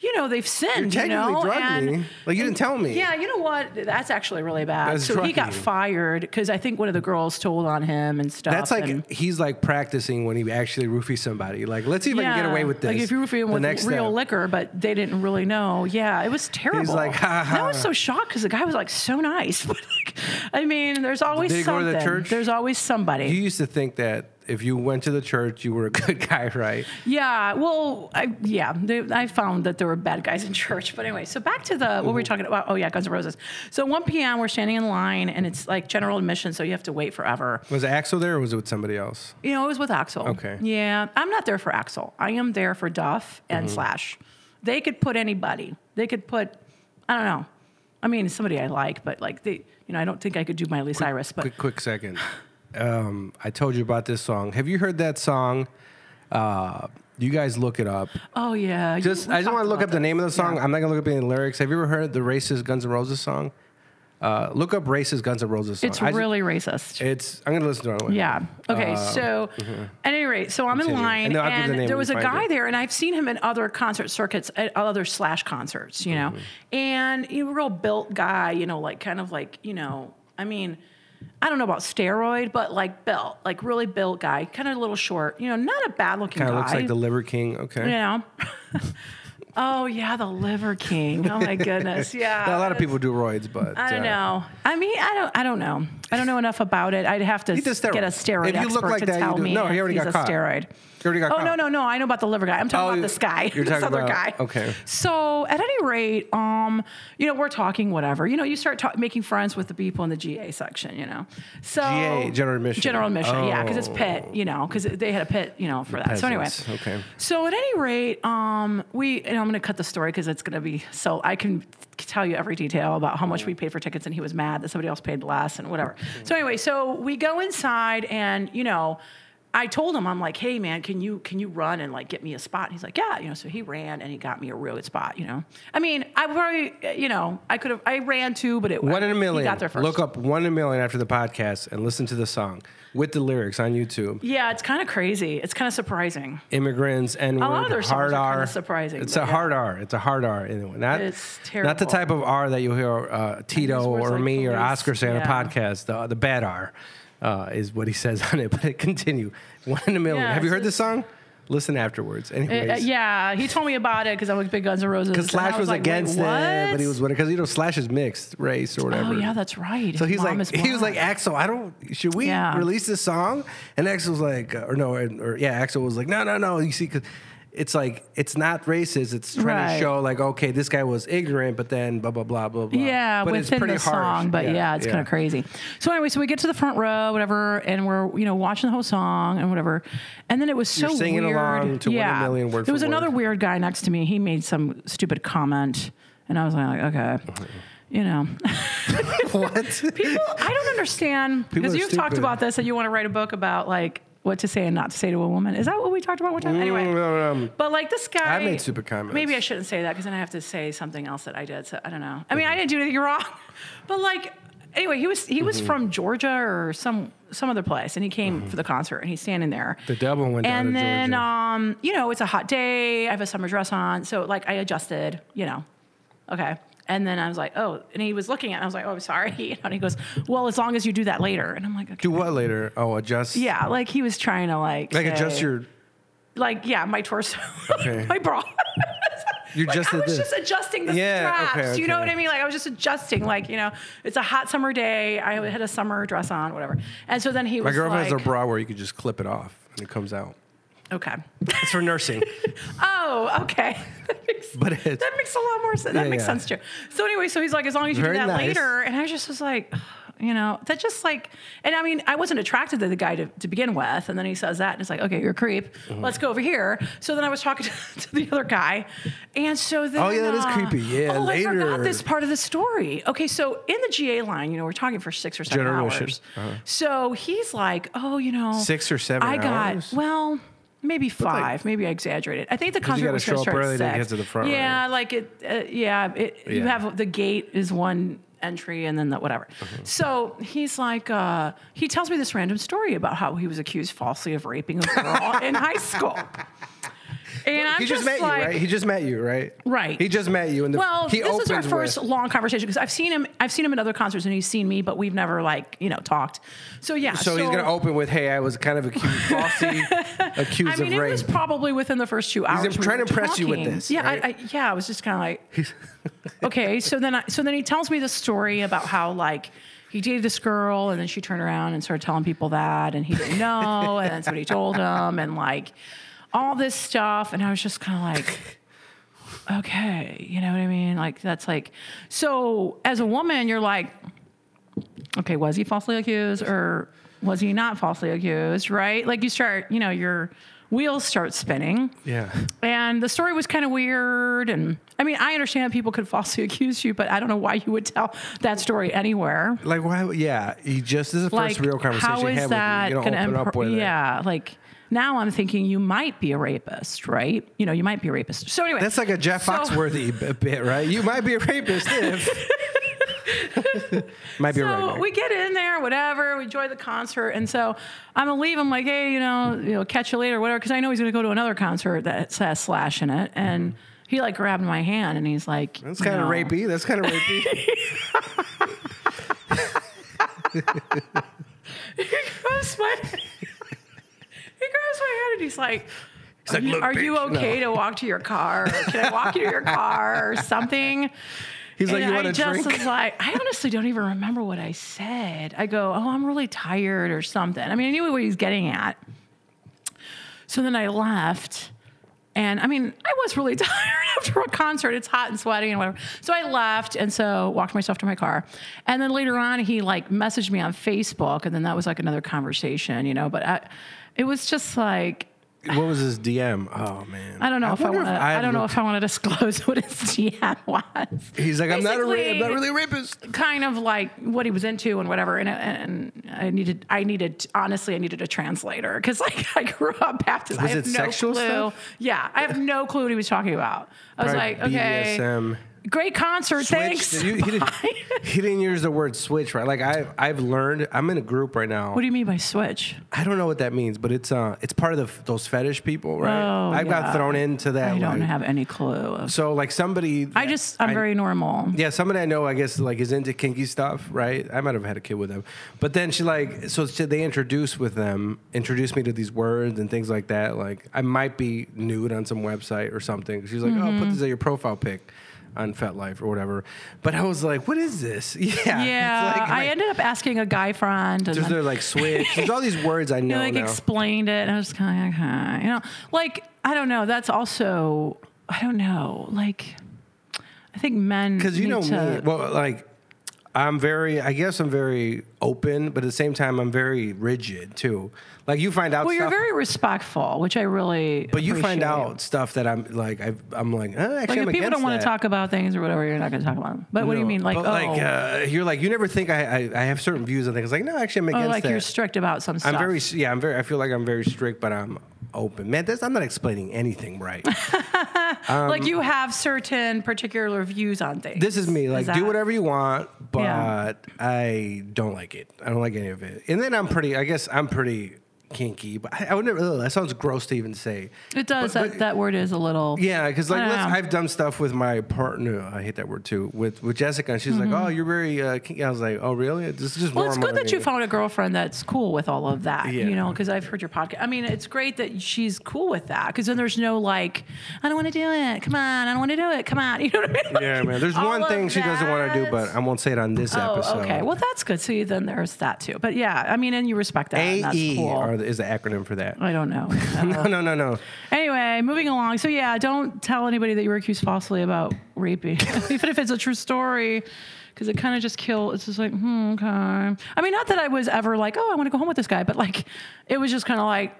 B: you know, they've sinned.
A: You
B: You, know,
A: technically drugged
B: and,
A: me. Like, you didn't tell me.
B: Yeah, you know what? That's actually really bad.
A: That's
B: so he got
A: drugging.
B: fired because I think one of the girls told on him and stuff.
A: That's like
B: and-
A: he's like practicing when he actually roofies somebody. Like, let's see if I can get away with this.
B: Like if you feeding
A: The
B: with
A: next
B: real
A: step.
B: liquor, but they didn't really know. Yeah, it was terrible.
A: like, "Ha, ha,
B: I was so shocked because the guy was like so nice. But like, I mean, there's always
A: Did he go to
B: something.
A: the church?
B: There's always somebody.
A: You used to think that if you went to the church, you were a good guy, right?
B: yeah. Well, I yeah. They, I found that there were bad guys in church. But anyway, so back to the what were we
A: Mm-hmm.
B: talking about? Oh yeah, Guns N' Roses. So 1 p.m. we're standing in line and it's like general admission, so you have to wait forever.
A: Was Axl there or was it with somebody else?
B: You know, it was with Axl.
A: Okay.
B: Yeah, I'm not there for Axl. I am there for Duff and
A: Mm-hmm.
B: Slash. They could put anybody. They could put, I don't know. I mean, somebody I like, but like they, you know, I don't think I could do Miley Cyrus. But
A: Quick, quick second. Um, I told you about this song. Have you heard that song? Uh, you guys look it up.
B: oh yeah,
A: Just
B: we
A: I just want to look up the name of the song.
B: Yeah.
A: I'm not gonna look up any lyrics. Have you ever heard the racist Guns N' Roses song? Uh, look up racist Guns N' Roses song.
B: It's
A: I
B: really racist.
A: it's. I'm gonna listen to it. anyway.
B: Yeah. Okay. so, at any rate, so I'm in
A: Uh, mm-hmm. Continue.
B: line,
A: And then the
B: there was a guy
A: it.
B: there, and I've seen him in other concert circuits, at other Slash concerts, you know,
A: Mm-hmm.
B: and he was a real built guy, you know, like kind of like you know, I mean. I don't know about steroid, but like built, like really built guy, kind of a little short, you know, not a bad looking guy.
A: Kind of looks like the Liver King. Okay.
B: you know. Oh yeah, the Liver King. Oh my goodness, yeah.
A: Now, a lot of people do roids, but
B: I don't
A: uh,
B: know. I mean, I don't. I don't know. I don't know enough about it. I'd have to
A: the
B: get a steroid
A: If you look like
B: to
A: that,
B: tell me
A: no, he already
B: he's
A: got
B: a
A: caught.
B: steroid.
A: He already got
B: oh
A: caught.
B: no, no, no! I know about the liver guy. I'm talking
A: Oh,
B: about this guy. this other
A: about-
B: guy.
A: okay.
B: So at any rate, um, you know, we're talking whatever. You know, you start ta- making friends with the people in the GA section. You know, so
A: GA, general admission.
B: General admission, yeah, because it's
A: Oh.
B: pit. You know, because they had a pit. You know, for that. So anyway,
A: okay.
B: so at any rate, um, we and I'm going to cut the story because it's going to be so I can tell you every detail about how much we paid for tickets, and he was mad that somebody else paid less and whatever. So anyway, so we go inside, and you know. I told him, I'm like, hey man, can you can you run and like get me a spot? And he's like, yeah, you know. So he ran and he got me a real good spot. You know, I mean, I probably, you know, I could have, I ran too, but it
A: One in a
B: He
A: million.
B: got there first.
A: Look up one in a million after the podcast and listen to the song with the lyrics on YouTube.
B: Yeah, it's kind of crazy. It's kind of surprising.
A: Immigrants and
B: lot of their songs
A: hard
B: are
A: R.
B: surprising,
A: It's a
B: yeah.
A: hard R. It's a hard R. Anyway, not
B: It's
A: not the type of R that you'll hear uh, Tito or
B: like
A: me or Oscar say on a podcast. The the bad R uh, is what he says on it. But continue. One in a million.
B: Yeah,
A: Have you heard this song? Listen afterwards.
B: Uh, yeah, he told me about it because I'm a big Guns N' Roses.
A: Because Slash was,
B: like,
A: against it, but he
B: what?
A: was because you know Slash is mixed race or whatever.
B: Oh yeah, that's right.
A: So
B: His
A: he's like, he was like. Axl, I don't. Should we
B: Yeah.
A: release this song? And Axl was like, uh, or no, or, or yeah, Axl was like, no, no, no. You see, 'cause it's like it's not racist. It's trying
B: Right.
A: to show like, okay, this guy was ignorant, but then blah blah blah blah blah.
B: Yeah,
A: but it's
B: within
A: pretty
B: the song,
A: harsh.
B: but yeah, it's kind of crazy. So anyway, so we get to the front row, whatever, and we're you know watching the whole song and whatever, and then it was so
A: You're singing
B: weird.
A: along to One a Million word
B: there was another
A: word.
B: weird guy next to me. He made some stupid comment, and I was like, okay, you know,
A: what?
B: people. I don't understand because you've talked about this, and you want to write a book about like what to say and not to say to a woman. Is that what we talked about one time? Anyway.
A: Mm, um,
B: But like this guy,
A: I made stupid comments.
B: Maybe I shouldn't say that because then I have to say something else that I did. So I don't know. I mean, I didn't do anything wrong, but like anyway, he was he was
A: Mm-hmm.
B: from Georgia or some some other place, and he came
A: Mm-hmm.
B: for the concert, and he's standing there.
A: The devil went down
B: and then um, you know, it's a hot day. I have a summer dress on, so like I adjusted, you know, okay. And then I was like, oh, and he was looking at, it, I was like, oh, I'm sorry. You know, and he goes, well, as long as you do that later. And I'm like, okay.
A: Do what later? Oh, adjust.
B: Yeah, like he was trying to like
A: Like adjust your.
B: like yeah, my torso,
A: Okay.
B: my bra.
A: You
B: Like,
A: just
B: I was
A: this.
B: just adjusting the
A: Yeah,
B: straps.
A: okay,
B: You know what I mean? Like I was just adjusting. Like you know, it's a hot summer day. I had a summer dress on, whatever. And so then he
A: My
B: was
A: girlfriend
B: like,
A: has a bra where you could just clip it off and it comes out.
B: "Okay,
A: It's for nursing.
B: oh, okay." that makes,
A: But
B: that makes a lot more sense. That
A: Yeah,
B: makes
A: yeah.
B: sense too. So anyway, so he's like, "As long as you
A: Very
B: do that
A: nice.
B: later," and I just was like. You know, that just like, and I mean, I wasn't attracted to the guy to, to begin with. And then he says that, and it's like, okay, you're a creep.
A: Mm-hmm.
B: Let's go over here. So then I was talking to, to the other guy. And so then.
A: Oh, yeah, that is
B: uh,
A: creepy. Yeah,
B: oh, I forgot this part of the story. Okay, so in the GA line, you know, we're talking for six or seven hours.
A: Uh-huh.
B: So he's like, oh, you know,
A: Six or seven
B: I got
A: hours?
B: well. Maybe
A: like-
B: five. maybe I exagerated. I think the concert was going to start
A: early to get to the front,
B: Yeah,
A: right?
B: like it. Uh, yeah, it, you have the gate is one entry and then the whatever.
A: Uh-huh.
B: So he's like, uh, he tells me this random story about how he was accused falsely of raping a girl in high school. And I'm
A: he just,
B: just,
A: met
B: like,
A: you, right? He just met you, right?
B: Right.
A: He just met you, and the,
B: well,
A: he
B: this is our first
A: with-
B: long conversation because I've seen him. I've seen him at other concerts and he's seen me, but we've never like you know talked. So yeah.
A: So, he's gonna open with, "Hey, I was kind of accused, falsely accused
B: I mean,
A: of
B: it
A: rape."
B: was probably within the first two hours. we
A: trying to impress you with this,
B: Yeah,
A: right?
B: I, I, yeah. I was just kind of like, okay. So then, I, so then he tells me the story about how like he dated this girl and then she turned around and started telling people that and he didn't know and that's what he told him and like all this stuff and I was just kind of like. Okay, you know what I mean? Like that's like so as a woman you're like okay, was he falsely accused or was he not falsely accused, right? Like you start, you know, your wheels start spinning.
A: yeah.
B: And the story was kind of weird. And I mean, I understand people could falsely accuse you, but I don't know why you would tell that story anywhere.
A: Like why? Yeah, he just this is the
B: Like,
A: first real conversation
B: how is
A: had
B: that
A: with you. You don't open up with it.
B: Yeah, like now I'm thinking you might be a rapist, right? You know, you might be a rapist. So anyway,
A: That's like a Jeff
B: so-
A: Foxworthy bit, right? You might be a rapist if. might be a
B: So we get in there, whatever. We enjoy the concert, and so I'm gonna leave. I'm like, hey, you know, you know, catch you later, whatever, because I know he's gonna go to another concert that has Slash in it, and mm-hmm. he like grabbed my hand and he's like,
A: That's kind of rapey. That's kind of rapey.
B: He grabs my, grabs my hand and he's like. are
A: like,
B: you, are you
A: bitch."
B: okay to walk to your car? Can I walk you to your car or something?
A: He's like,
B: And
A: you want
B: I
A: a
B: just
A: drink?
B: was like, I honestly don't even remember what I said. I go, oh, I'm really tired or something. I mean, I knew what he's getting at. So then I left. And I mean, I was really tired after a concert. It's hot and sweaty and whatever. So I left and so walked myself to my car. And then later on, he like messaged me on Facebook. And then that was like another conversation, you know. But I, it was just like,
A: what was his DM? Oh man,
B: I don't know if I want to. I, don't know if I want to disclose what his DM was.
A: He's like, I'm not a ra- I'm not really a rapist.
B: kind of like what he was into and whatever. And, and I needed, I needed, honestly, I needed a translator because like I grew up Baptist.
A: Was
B: I have
A: it
B: no
A: sexual
B: clue.
A: stuff?
B: Yeah, I have no clue what he was talking about. I was
A: Probably
B: like, okay,
A: BDSM.
B: Great concert. Thanks.
A: You- he, didn't, he didn't use the word switch, right? Like I, I've learned. I'm in a group right now.
B: what do you mean by switch?
A: I don't know what that means, but it's uh, it's part of the, those fetish people, right?
B: Oh,
A: I've
B: yeah.
A: got thrown into that.
B: I don't
A: like-
B: have any clue.
A: So like somebody,
B: I just, I'm
A: I-
B: very normal.
A: Yeah, somebody I know, I guess, like is into kinky stuff, right? I might have had a kid with them, but then she like, so she, they introduced with them, introduced me to these words and things like that. Like I might be nude on some website or something. She's like, oh,
B: Mm-hmm.
A: put this at your profile pic on FetLife or whatever. But I was like, what is this? Yeah, it's
B: Yeah,
A: like,
B: I
A: like,
B: ended up asking a guy friend, and
A: their like switch. There's all these words I know
B: like
A: now.
B: explained it, and I was kind of, okay, you know, like I don't know. That's also, I don't know, like. I think men
A: Because you know
B: to,
A: me, well, like I'm very, I guess I'm very open, but at the same time I'm very rigid too. Like you find out,
B: Well, you're very respectful, which I really.
A: but you find out stuff that I'm like, I've, I'm like, uh, actually,
B: Like
A: I'm
B: if people don't want to talk about things or whatever, you're not going to talk about them. But what do you mean, like,
A: but
B: oh,
A: like uh, you're like, you never think I, I, I have certain views on things. Like, no, actually, I'm
B: oh,
A: against
B: like
A: that.
B: you're strict about some stuff?
A: I'm very, yeah, I'm very, I feel like I'm very strict, but I'm open. Man, this, I'm not explaining anything right.
B: like you have certain particular views on things.
A: um, this is me. Like,
B: that-
A: do whatever you want, but
B: Yeah.
A: I don't like it. I don't like any of it. And then I'm pretty. I guess I'm pretty kinky, but I, I would never. Ugh, that sounds gross to even say.
B: It does.
A: But-
B: that,
A: but-
B: that word is a little.
A: Yeah, because like let's, I've done stuff with my partner. I hate that word too. With with Jessica, and she's like, "Oh, you're very." Uh, kinky." I was like, "Oh, really?" This is just
B: Mm-hmm. Well, it's good that you found a girlfriend that's cool with all of that,
A: Yeah.
B: you know, because I've heard your podcast. I mean, it's great that she's cool with that because then there's no like, I don't want to do it. Come on, I don't want to do it. Come on. You know what I mean?
A: Yeah, man. There's one thing she doesn't want to do, but I won't say it on this
B: Oh,
A: episode.
B: okay. Well, that's good. See, then there's that too. But yeah, I mean, and you respect that. and that's
A: AE
B: cool.
A: The- is the acronym for that.
B: I don't know.
A: No, no, no, no.
B: Anyway, moving along. So yeah, don't tell anybody that you were accused falsely about raping, even if it's a true story, because it kind of just kill. It's just like, hmm, okay. I mean, not that I was ever like, oh, I want to go home with this guy, but like, it was just kind of like,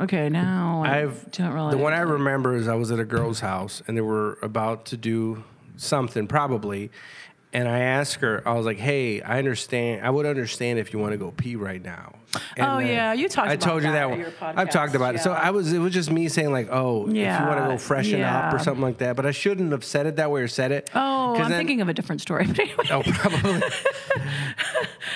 B: okay, now I
A: I've
B: don't really.
A: the one I remember is I was at a girl's house and they were about to do something probably, and I asked her, I was like, "Hey, I understand. I would understand if you want to go pee right now." And
B: Oh, yeah, you talked
A: I told you
B: that one.
A: I've talked about it. So. I was. It was just me saying like, "Oh, if you want to go freshen up or something like that," but I shouldn't have said it that way or said it.
B: Oh, I'm
A: then-
B: thinking of a different story. But anyway,
A: Oh, probably.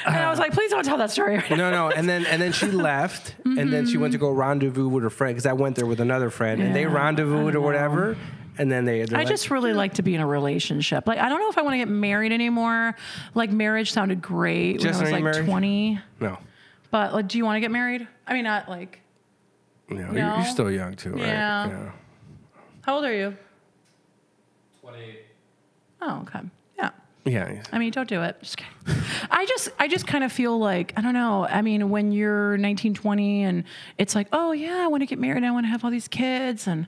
B: and I was like, please don't tell that story.
A: no, no. And then and then she left, and then she went to go mm-hmm. rendezvous with her friend because I went there with another friend, and they rendezvoused or whatever. Oh. And then they. they're
B: I
A: like,
B: just really like to be in a relationship. Like, I don't know if I want to get married anymore. Like, marriage sounded great
A: Jess,
B: when I was like
A: married?
B: 20.
A: no.
B: But like, do you want to get married? I mean, not like.
A: No, You're,
B: No?
A: you're still young too, right?
B: Yeah. How old are you?
D: 28.
B: Oh, okay. Yeah.
A: Yeah.
B: I mean, don't do it. Just kidding. I just, I just kind of feel like I don't know. I mean, when you're 19, 20, and it's like, oh yeah, I want to get married. I want to have all these kids, and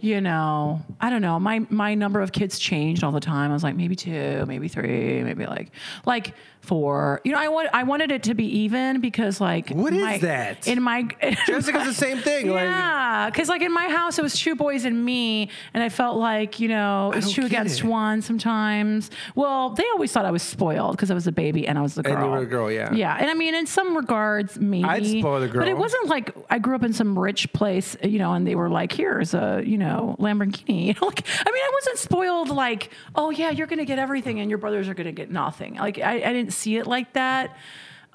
B: you know, I don't know. My my number of kids changed all the time. I was like, maybe two, maybe three, maybe like like four. You know, I want I wanted it to be even because like
A: What is
B: my-
A: that?
B: in my
A: Jessica's the same thing. Like,
B: Yeah, because like in my house, it was two boys and me, and I felt like you know it was two against
A: it.
B: one sometimes. Well, they always thought I was spoiled because I was a baby and I was the girl.
A: And you were the girl, yeah.
B: Yeah, and I mean, in some regards, maybe
A: I'd spoil the
B: but it wasn't like I grew up in some rich place, you know, and they were like, "Here's a you know Lamborghini." You know, like I mean, I wasn't spoiled like, "Oh yeah, you're gonna get everything and your brothers are gonna get nothing." Like I, I didn't see it like that.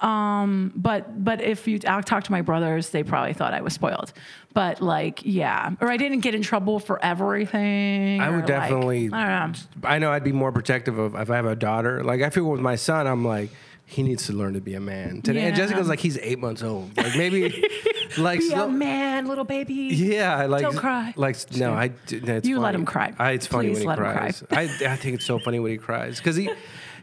B: Um, but but if you I'll talk to my brothers, they probably thought I was spoiled. But like, yeah, or I didn't get in trouble for everything.
A: I would
B: like,
A: definitely.
B: I don't know.
A: I know I'd be more protective of if I have a daughter. Like I feel with my son, I'm like. He needs to learn to be a man. Today, and
B: Yeah.
A: Jessica's like he's eight months old. Like maybe, like
B: Be
A: slow-
B: a man, little baby.
A: Yeah, I like
B: Don't cry.
A: Like no. I. no,
B: You let him cry.
A: I, it's funny
B: Please
A: when he
B: let him cry.
A: cries. I, I think it's so funny when he cries because he.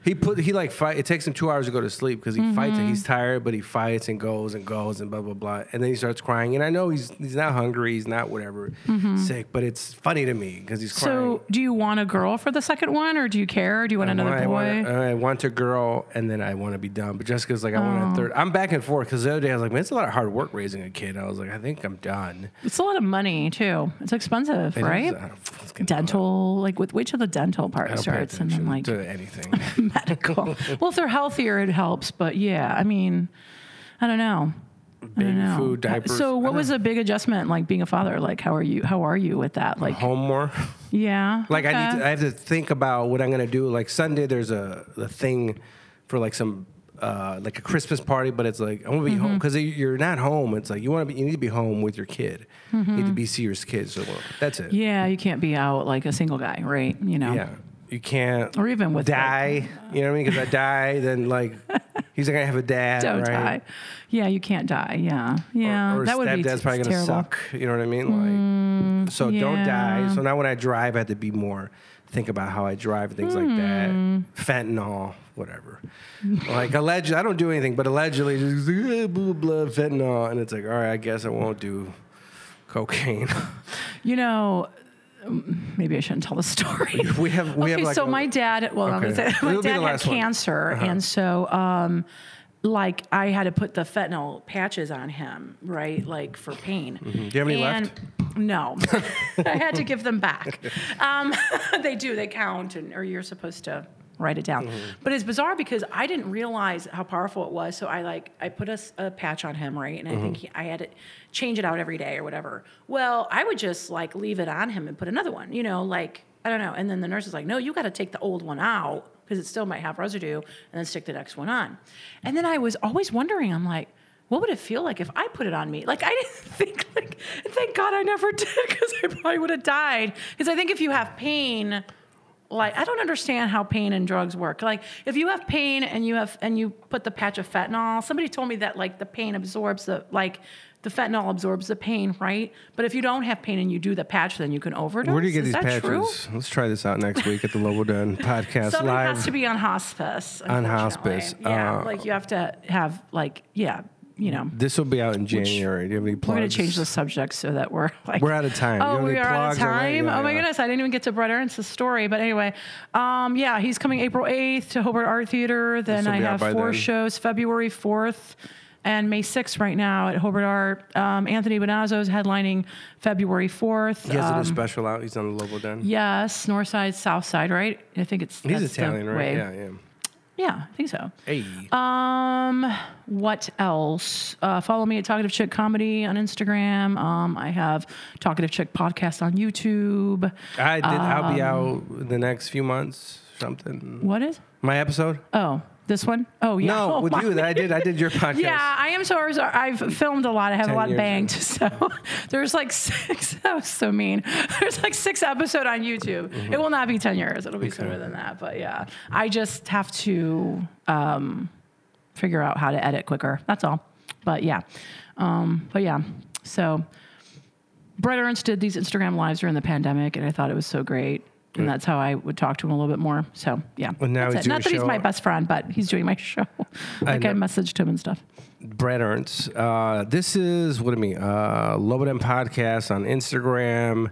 A: He put he like fight. It takes him two hours to go to sleep because he fights
B: Mm-hmm.
A: and he's tired, but he fights and goes and goes and blah blah blah. And then he starts crying. And I know he's he's not hungry, he's not whatever sick, but it's funny to me because he's crying.
B: Mm-hmm. So, do you want a girl for the second one, or do you care? Or do you want another
A: I
B: boy?
A: Want, I want a girl, and then I want to be done. But Jessica's like, I
B: Oh.
A: want a third. I'm back and forth because the other day I was like, man, it's a lot of hard work raising a kid. I was like, I think I'm done.
B: it's a lot of money too. It's expensive,
A: It is-
B: right?
A: I don't.
B: Dental, like with wait till the dental part
A: I
B: starts, and then like
A: anything.
B: well, if they're healthier, it helps. But yeah, I mean, I don't know.
A: baby
B: know.
A: food, diapers.
B: So, what was a big adjustment like being a father? Like, how are you? How are you with that? Like,
A: home more.
B: yeah.
A: Like I need to, I have to think about what I'm gonna do. Like Sunday, there's a, a thing for like some uh, like a Christmas party, but it's like I want to be
B: Mm-hmm.
A: home because you're not home. It's like you want to be you need to be home with your kid. You need to be see your kids. So well, that's it.
B: Mm-hmm. Yeah, you can't be out like a single guy, right? You know.
A: Yeah. You can't
B: Or even with,
A: die. you know what I mean? Because I die, then like he's not gonna have a dad,
B: Don't
A: right?
B: die. Yeah, you can't die. Yeah, yeah.
A: Or, or
B: that would be t-
A: probably gonna
B: terrible. Mm,
A: suck. You know what I mean? Like, so don't die. So now when I drive, I have to be more think about how I drive, and things like that.
B: Hmm.
A: Fentanyl, whatever. like alleged, I don't do anything, but allegedly, just, eh, blah, blah, blah, fentanyl, and it's like, all right, I guess I won't do cocaine.
B: You know, maybe I shouldn't tell the story.
A: we have, we
B: okay,
A: have like
B: so
A: a-
B: my dad, well,
A: Okay.
B: say, my
A: It'll
B: dad had
A: last one. Uh-huh.
B: cancer, and so, um, like, I had to put the fentanyl patches on him, right, like for pain.
A: Mm-hmm. Do you have any
B: and,
A: left?
B: No, I had to give them back. Um, they do; they count, and or you're supposed to write it down.
A: Mm-hmm.
B: But it's bizarre because I didn't realize how powerful it was. So I like I put a patch on him, right, and I
A: Mm-hmm.
B: think he, I had to change it out every day or whatever. Well, I would just like leave it on him and put another one, you know, like I don't know. And then the nurse is like, "No, you got to take the old one out because it still might have residue, and then stick the next one on." And then I was always wondering, I'm like what would it feel like if I put it on me? Like I didn't think like thank God I never did because I probably would have died. Because I think if you have pain, like I don't understand how pain and drugs work. Like if you have pain and you have and you put the patch of fentanyl, somebody told me that like the pain absorbs the like the fentanyl absorbs the pain, right? But if you don't have pain and you do the patch, then you can overdose.
A: Where do you get
B: Is
A: these patches?
B: True?
A: Let's try this out next week at the Lobo Den podcast
B: Somebody
A: live.
B: has to be on hospice.
A: On hospice.
B: Yeah,
A: Uh,
B: like you have to have like yeah, you know.
A: this will be out in January. Do you have any plugs?
B: We're gonna change the subject so that we're like
A: We're out of time.
B: Oh, we are out of time.
A: Yeah,
B: oh my
A: yeah.
B: goodness, I didn't even get to Bret Ernst's story. But anyway, um, yeah, he's coming April eighth to Hobart Art Theater. Then I have four
A: then.
B: shows February fourth. And May 6th right now at Hobart Art. Um, Anthony Bonazzo is headlining February 4th.
A: He has a
B: Um,
A: new special out. He's on the Lobo Den.
B: yes, North Side, South Side, right? I think it's
A: He's
B: that's the
A: Italian, right?
B: way.
A: Yeah, yeah.
B: Yeah, I think so.
A: Hey.
B: Um, what else? Uh, follow me at Talkative Chic Comedy on Instagram. Um, I have Talkative Chic podcast on YouTube.
A: I did. I'll be
B: um,
A: out in the next few months. Something.
B: What is?
A: My episode?
B: Oh, this one? Oh, yeah.
A: No,
B: Oh,
A: with you. That I did. I did your podcast.
B: Yeah, I am so. I've filmed a lot. I have a lot banked. So there's like six. That was so mean. There's like six episode on YouTube.
A: Mm-hmm.
B: It will not be 10 years. It'll be sooner than that. But yeah, I just have to um, figure out how to edit quicker. That's all. But yeah. Um, but yeah. So Bret Ernst did these Instagram lives during the pandemic, and I thought it was so great. And that's how I would talk to him a little bit more. So yeah,
A: Well, now he's
B: not that he's my best friend, but he's doing my show. like I,
A: know.
B: messaged him and stuff.
A: Bret Ernst. Uh, this is what do you mean? Uh, Lobo Den podcast on Instagram.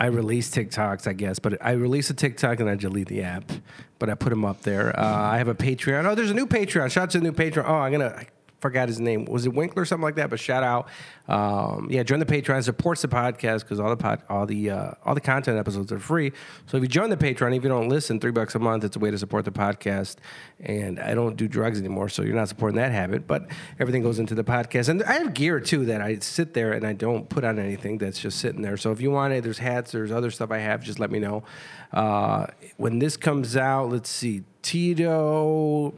A: I release TikToks, I guess, but I release a TikTok and I delete the app. But I put them up there. Uh, I have a Patreon. Oh, there's a new Patreon. Shout out to the new Patreon. Oh, I'm gonna. Forgot his name. Was it Winkler or something like that? But shout out. Um, yeah, join the Patreon. Supports the podcast because all the pod, all the uh, all the content episodes are free. So if you join the Patreon, if you don't listen, three bucks a month, it's a way to support the podcast. And I don't do drugs anymore, so you're not supporting that habit. But everything goes into the podcast, and I have gear too that I sit there and I don't put on anything that's just sitting there. So if you want it, there's hats, there's other stuff I have. Just let me know. Uh, when this comes out, let's see, Tito.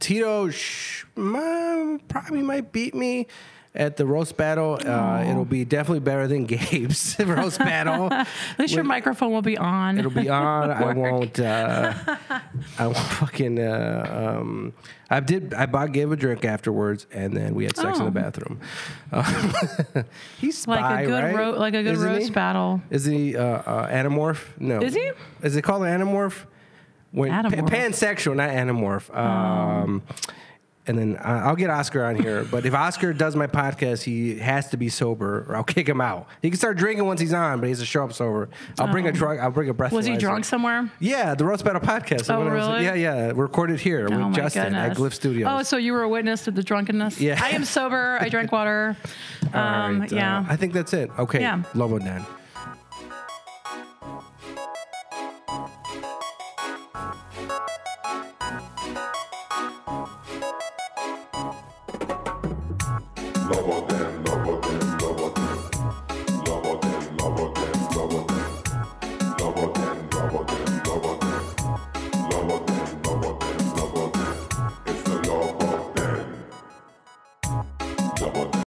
A: Tito sh- probably might beat me at the roast battle. Uh, it'll be definitely better than Gabe's roast battle.
B: At least your microphone will be on.
A: It'll be on. I won't. Uh, I won't fucking. Uh, um, I did. I bought Gabe a drink afterwards, and then we had sex in
B: Oh.
A: the bathroom. Uh, he's
B: like a good
A: right?
B: ro- like a good
A: Isn't
B: roast
A: he?
B: battle.
A: Is he uh, uh, anamorph? No.
B: Is he?
A: Is it called anamorph? When, pa- pansexual, not anamorph. Um, And then uh, I'll get Oscar on here. But if Oscar does my podcast, he has to be sober, or I'll kick him out. He can start drinking once he's on, but he has to show up sober. I'll bring a drug. I'll bring a breathalyzer.
B: Oh. Was he drunk somewhere?
A: Yeah, the roast battle podcast.
B: Oh,
A: was-
B: really?
A: yeah, yeah. Recorded here
B: Oh
A: with Justin at. Glyph Studios.
B: Oh, so you were a witness to the drunkenness?
A: Yeah.
B: I am sober. I drank water. Um,
A: right, uh,
B: yeah.
A: I think that's it. Okay.
B: Yeah.
A: Lobo Den.